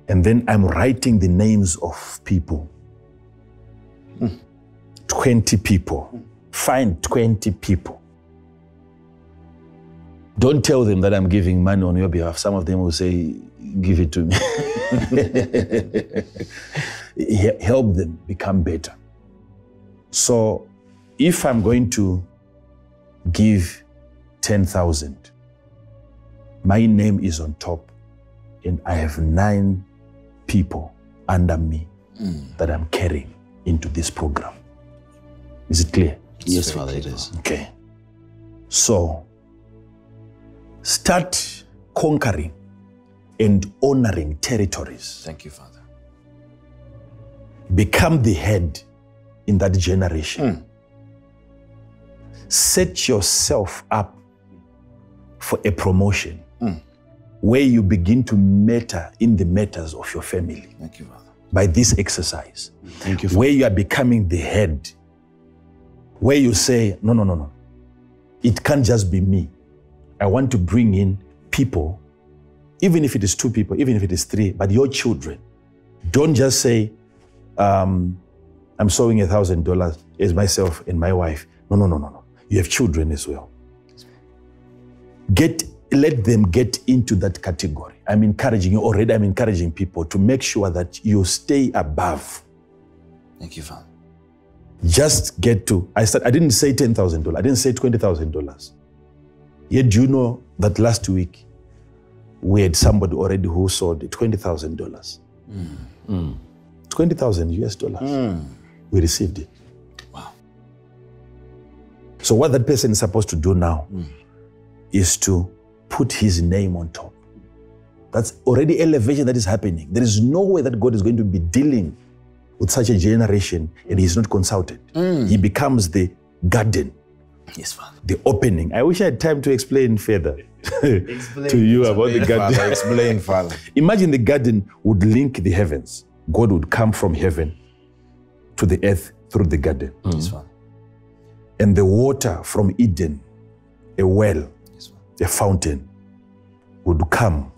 And then I'm writing the names of people. 20 people. Find 20 people. Don't tell them that I'm giving money on your behalf. Some of them will say, Give it to me. Help them become better. So if I'm going to give 10,000, my name is on top, and I have nine people under me hmm. that I'm carrying into this program. Is it clear? Yes, Father, it is. Okay. So start conquering and honoring territories. Thank you, Father. Become the head in that generation. Hmm. Set yourself up for a promotion where you begin to matter in the matters of your family Thank you, Father. by this exercise. Thank you, where you are becoming the head, where you say, no, no, no, no. It can't just be me. I want to bring in people, even if it is two people, even if it is three, but your children. Don't just say, um, I'm sowing a thousand dollars as myself and my wife. No, no, no, no, no. You have children as well. Get let them get into that category. I'm encouraging you already. I'm encouraging people to make sure that you stay above Thank you, Father. just get to I said I didn't say ten thousand dollars. I didn't say twenty thousand dollars. Yet do you know that last week we had somebody already who sold twenty thousand dollars. Mm. Mm. Twenty thousand US dollars. Mm. We received it. So what that person is supposed to do now hmm. is to put his name on top. That's already elevation that is happening. There is no way that God is going to be dealing with such a generation and he's not consulted. Hmm. He becomes the garden, Yes, Father. the opening. I wish I had time to explain further to you about the garden. Father, explain, Father. Imagine the garden would link the heavens. God would come from heaven to the earth through the garden. Yes, Father. And the water from Eden, a well, Yes, a fountain, would come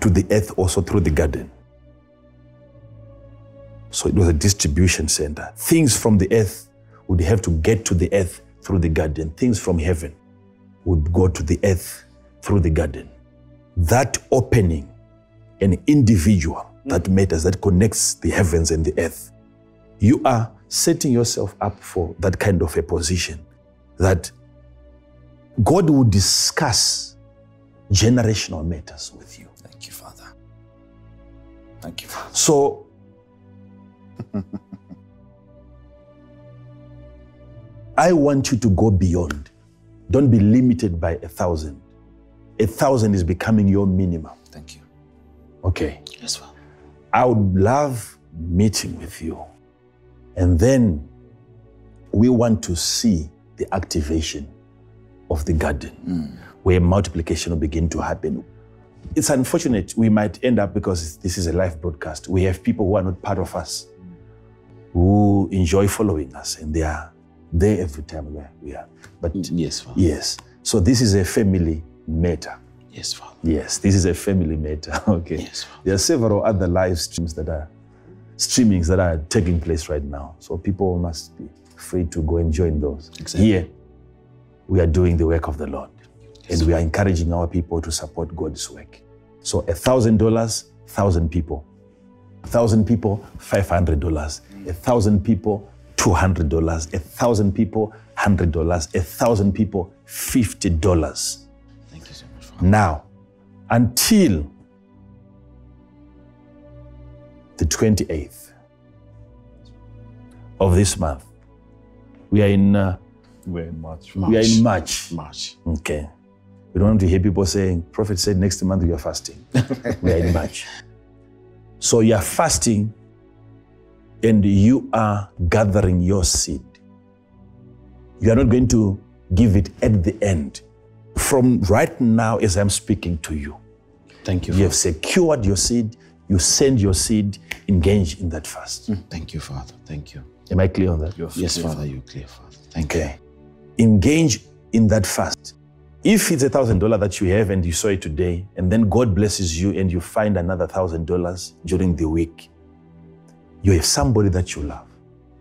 to the earth also through the garden. So it was a distribution center. Things from the earth would have to get to the earth through the garden. Things from heaven would go to the earth through the garden. That opening an individual that matters, that connects the heavens and the earth. You are setting yourself up for that kind of a position that God will discuss generational matters with you. Thank you, Father. Thank you, Father. So, I want you to go beyond. Don't be limited by a thousand. A thousand is becoming your minimum. Thank you. Okay. Yes, Father. I would love meeting with you. And then we want to see the activation of the garden hmm. where multiplication will begin to happen. It's unfortunate we might end up because this is a live broadcast. We have people who are not part of us who enjoy following us and they are there every time where we are. But Yes, Father. yes, so this is a family matter. Yes, Father. Yes, this is a family matter. Okay. Yes, Father. There are several other live streams that are streamings that are taking place right now. So people must be free to go and join those. Exactly. Here, we are doing the work of the Lord. and we are encouraging our people to support God's work. So a thousand dollars, thousand people. A thousand people, five hundred dollars. A thousand people, two hundred dollars. A thousand people, hundred dollars. A thousand people, fifty dollars. Thank you so much. Now, until the 28th of this month, we are in uh, We're in March. we are in March. March. Okay. We don't want to hear people saying, Prophet said next month we are fasting. we are in March. So you are fasting and you are gathering your seed. You are not going to give it at the end. From right now, as I'm speaking to you, Thank you. you have secured your seed, you send your seed, engage in that fast. Mm, thank you, Father. Thank you. Am I clear on that? Yes, Father, you're clear, Father. Thank you. Engage in that fast. If it's a thousand dollar that you have and you saw it today, and then God blesses you and you find another thousand dollars during the week, you have somebody that you love.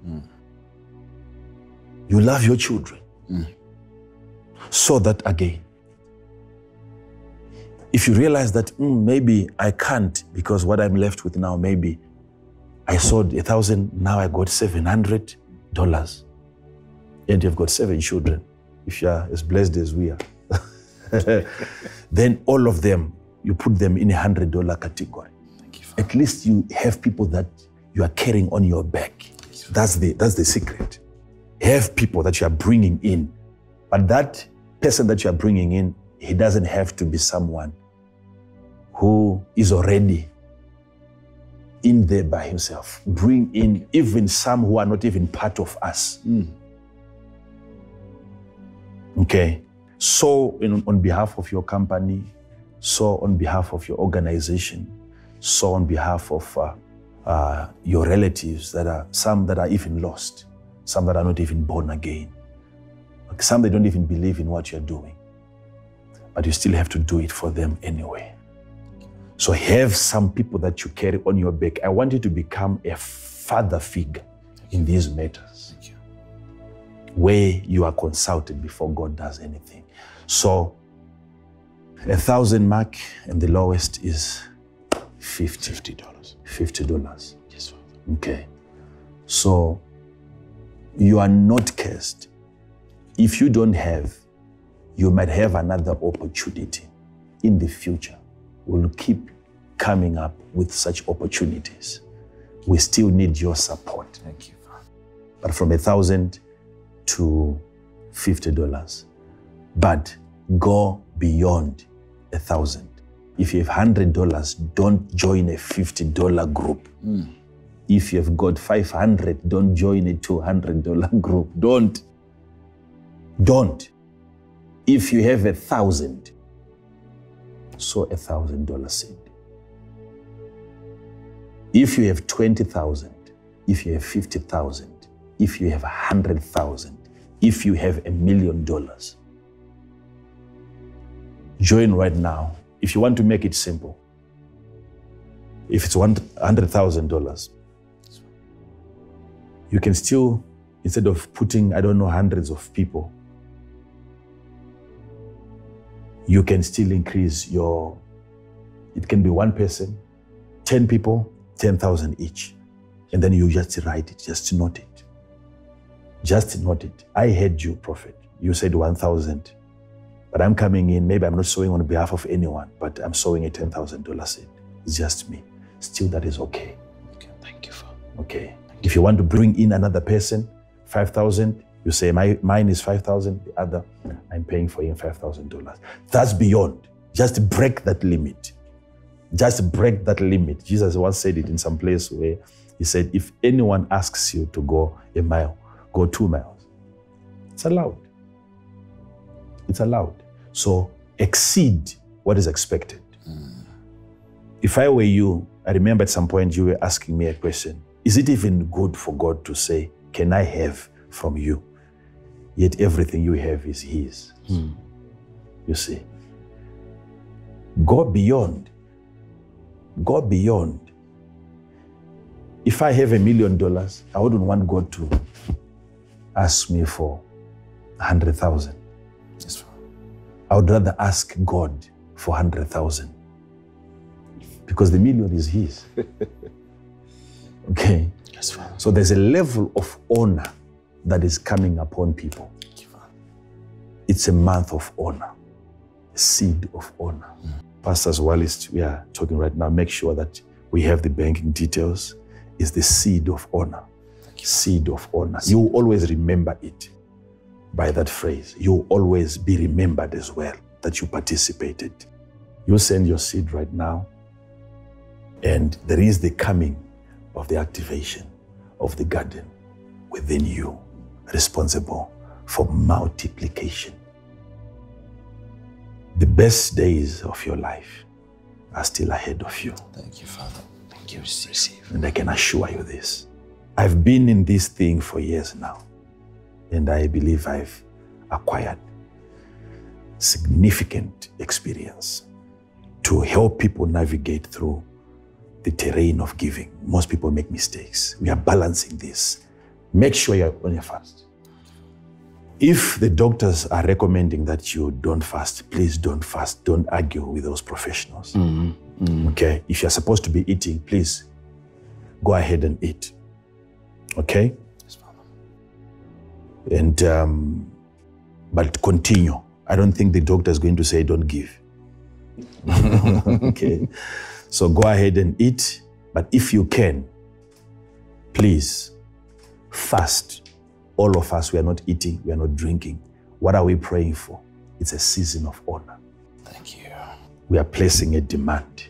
Mm. You love your children. Mm. So that again, if you realize that "Hmm, maybe I can't because what I'm left with now, maybe I sold a thousand, now I got seven hundred dollars and you've got seven children, if you are as blessed as we are, then all of them, you put them in a hundred dollar category. Thank you, At least you have people that you are carrying on your back. That's the that's the secret. Have people that you are bringing in, but that person that you are bringing in, he doesn't have to be someone who is already in there by himself. Bring in even some who are not even part of us. Okay. So, in, on behalf of your company, so on behalf of your organization, so on behalf of uh, uh, your relatives that are some that are even lost, some that are not even born again, some they don't even believe in what you're doing, but you still have to do it for them anyway. So have some people that you carry on your back. I want you to become a father figure in these matters Thank you. where you are consulted before God does anything. So, a thousand mark, and the lowest is 50 Fifty dollars. $50. Yes, Father. Okay. So, you are not cursed. If you don't have, you might have another opportunity in the future. We'll keep coming up with such opportunities. We still need your support Thank you, Father. but from a thousand to fifty dollars. But go beyond a thousand. If you have hundred dollars, don't join a fifty dollar group. Hmm. If you have got five hundred, don't join a two hundred dollar group. Don't. Don't. If you have a thousand, sow a thousand dollar seed. If you have 20,000, if you have 50,000, if you have 100,000, if you have a million dollars, join right now. If you want to make it simple, if it's $100,000, you can still, instead of putting, I don't know, hundreds of people, you can still increase your, it can be one person, 10 people, 10,000 each. And then you just write it, just note it. Just note it. I heard you, prophet. You said 1,000. But I'm coming in, maybe I'm not sowing on behalf of anyone, but I'm sowing a $10,000 seed. It's just me. Still, that is okay. Okay, thank you, Father. Okay. If you want to bring in another person, 5,000, you say, My, mine is 5,000, the other, I'm paying for him $5,000. That's beyond. Just break that limit. Just break that limit. Jesus once said it in some place where he said, If anyone asks you to go a mile, go two miles. It's allowed. It's allowed. So exceed what is expected. If I were you, I remember at some point you were asking me a question Is it even good for God to say, Can I have from you? Yet everything you have is His. Hmm. You see. Go beyond. Go beyond. If I have a million dollars, I wouldn't want God to ask me for a hundred thousand. Yes, I would rather ask God for hundred thousand. Because the million is his. okay. Yes, So there's a level of honor that is coming upon people. Thank you, Father. It's a month of honor, a seed of honor. Mm. Pastors, whilst we are talking right now, make sure that we have the banking details. It's the seed of honor. Seed of honor. You will always remember it by that phrase. You will always be remembered as well that you participated. You send your seed right now, and there is the coming of the activation of the garden within you, responsible for multiplication. The best days of your life are still ahead of you. Thank you, Father. Thank you. Receive. And I can assure you this. I've been in this thing for years now, and I believe I've acquired significant experience to help people navigate through the terrain of giving. Most people make mistakes. We are balancing this. Make sure you're on your fast. If the doctors are recommending that you don't fast, please don't fast. Don't argue with those professionals. Okay? If you're supposed to be eating, please go ahead and eat. Okay? Yes. And um, but continue. I don't think the doctor is going to say don't give. okay. So go ahead and eat. But if you can, please fast. All of us, we are not eating, we are not drinking. What are we praying for? It's a season of honor. Thank you. We are placing a demand.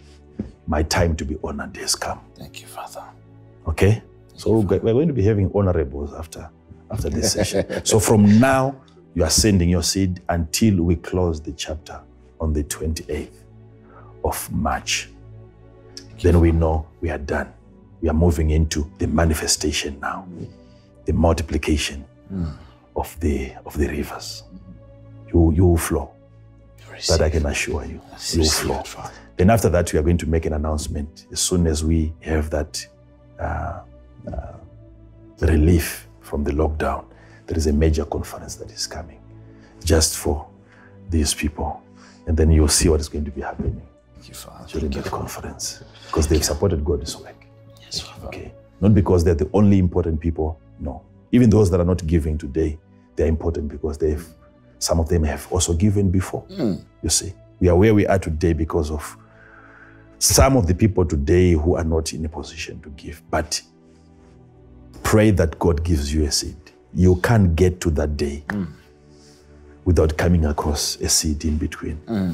My time to be honored has come. Thank you, Father. Okay? So we're we're going to be having honorables after after this session. So from now, you are sending your seed until we close the chapter on the 28th of March. Then we know we are done. We are moving into the manifestation now, the multiplication of the of the rivers. You you will flow. That I can assure you. You will flow. it, Then after that, we are going to make an announcement as soon as we have that uh, uh, relief from the lockdown. There is a major conference that is coming just for these people. And then you'll see what is going to be happening Thank you, Father. during Thank that conference because they've supported God's work. Yes, Father. Okay. Not because they're the only important people. No. Even those that are not giving today, they're important because they've some of them have also given before. Hmm. You see, we are where we are today because of some of the people today who are not in a position to give. But pray that God gives you a seed. You can't get to that day hmm. without coming across a seed in between. Hmm.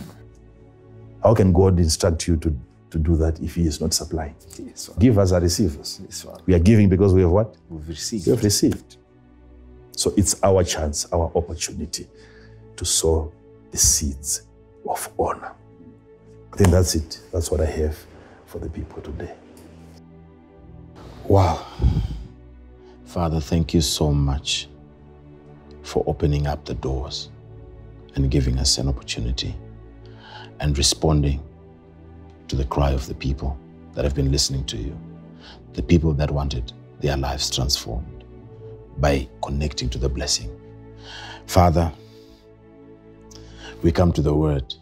How can God instruct you to, to do that if He is not supplying? Yes, Give us are receivers. Yes, We are giving because we have what? We've received. We have received. So it's our chance, our opportunity to sow the seeds of honor. I think that's it. That's what I have for the people today. Wow. Father, thank you so much for opening up the doors and giving us an opportunity and responding to the cry of the people that have been listening to you, the people that wanted their lives transformed by connecting to the blessing. Father, we come to the word.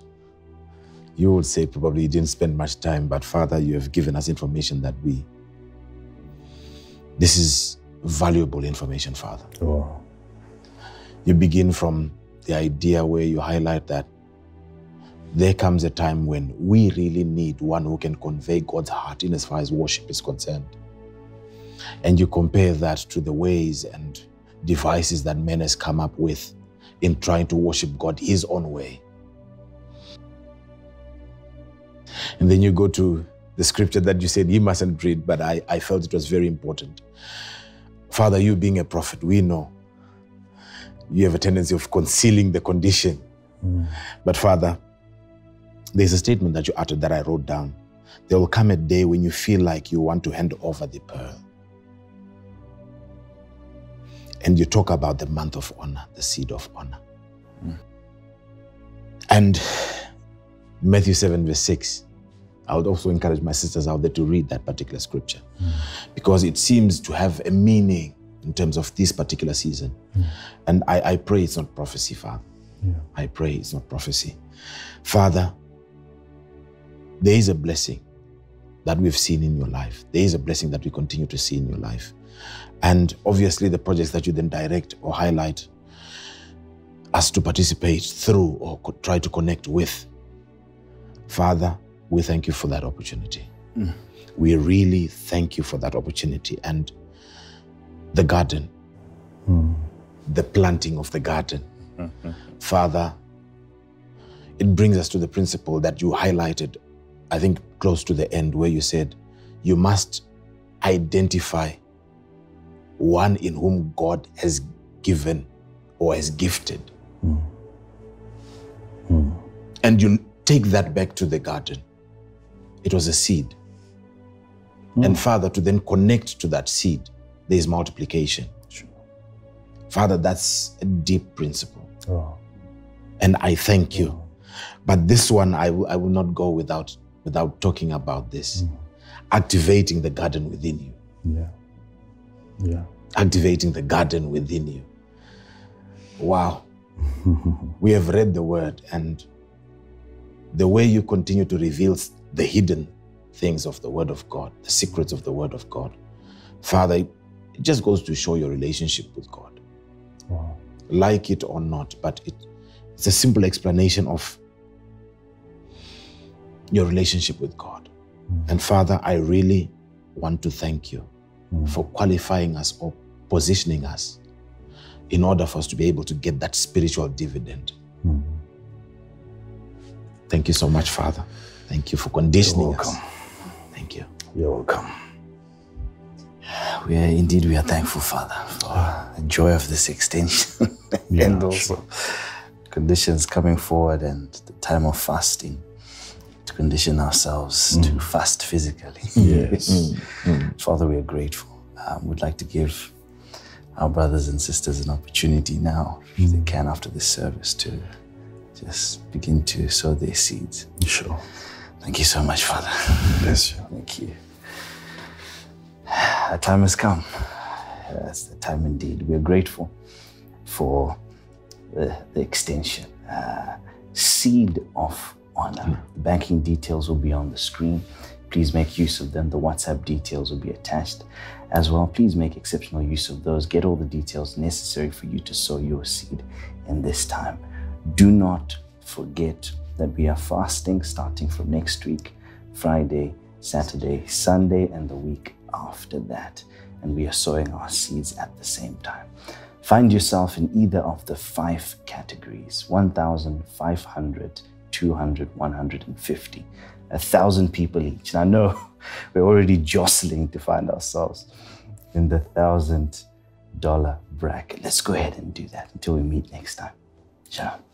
You would say probably you didn't spend much time, but Father, you have given us information that we. This is valuable information, Father. Oh, You begin from the idea where you highlight that there comes a time when we really need one who can convey God's heart in as far as worship is concerned. And you compare that to the ways and devices that man has come up with in trying to worship God his own way. And then you go to the scripture that you said you mustn't read, but I, I felt it was very important. Father, you being a prophet, we know you have a tendency of concealing the condition. Mm. But Father, there's a statement that you uttered that I wrote down. There will come a day when you feel like you want to hand over the pearl. And you talk about the month of honor, the seed of honor. Hmm. And Matthew 7, verse 6. I would also encourage my sisters out there to read that particular scripture hmm. because it seems to have a meaning in terms of this particular season. Hmm. And I, I pray it's not prophecy, Father. yeah. I pray it's not prophecy. Father, there is a blessing that we've seen in your life. There is a blessing that we continue to see in your life. And obviously, the projects that you then direct or highlight us to participate through or try to connect with. Father, we thank you for that opportunity. Mm. We really thank you for that opportunity. And the garden, mm. the planting of the garden, mm-hmm. Father, it brings us to the principle that you highlighted, I think close to the end, where you said, you must identify one in whom God has given or has gifted. Hmm. Hmm. And you take that back to the garden. It was a seed. Hmm. And Father, to then connect to that seed, there is multiplication. Sure. Father, that's a deep principle. Oh, And I thank you. Oh. But this one, I I will not go without, without talking about this. Mm. Activating the garden within you. yeah. Yeah. Activating the garden within you. Wow. we have read the word, and the way you continue to reveal the hidden things of the word of God, the secrets of the word of God. Father, it just goes to show your relationship with God. Wow. like it or not, but it, it's a simple explanation of your relationship with God. And Father, I really want to thank you for qualifying us or positioning us in order for us to be able to get that spiritual dividend. Thank you so much, Father. Thank you for conditioning You're us. welcome. Thank you. You're welcome. We are indeed we are thankful, Father, for the joy of this extension Yeah, and also conditions coming forward and the time of fasting to condition ourselves to mm. fast physically. Yes. Mm, mm, Father, we are grateful. Um, we'd like to give our brothers and sisters an opportunity now, if they can, after this service, to just begin to sow their seeds. Sure. Thank you so much, Father. Bless you. Thank you. Our time has come. That's the time indeed. We're grateful for the, the extension. Uh, seed of honor. The banking details will be on the screen. Please make use of them. The WhatsApp details will be attached as well. Please make exceptional use of those. Get all the details necessary for you to sow your seed in this time. Do not forget that we are fasting starting from next week, Friday, Saturday, Sunday, and the week after that. And we are sowing our seeds at the same time. Find yourself in either of the five categories 1,500, 200, 150. A thousand people each. And I know we're already jostling to find ourselves in the thousand dollar bracket. Let's go ahead and do that until we meet next time. Shalom.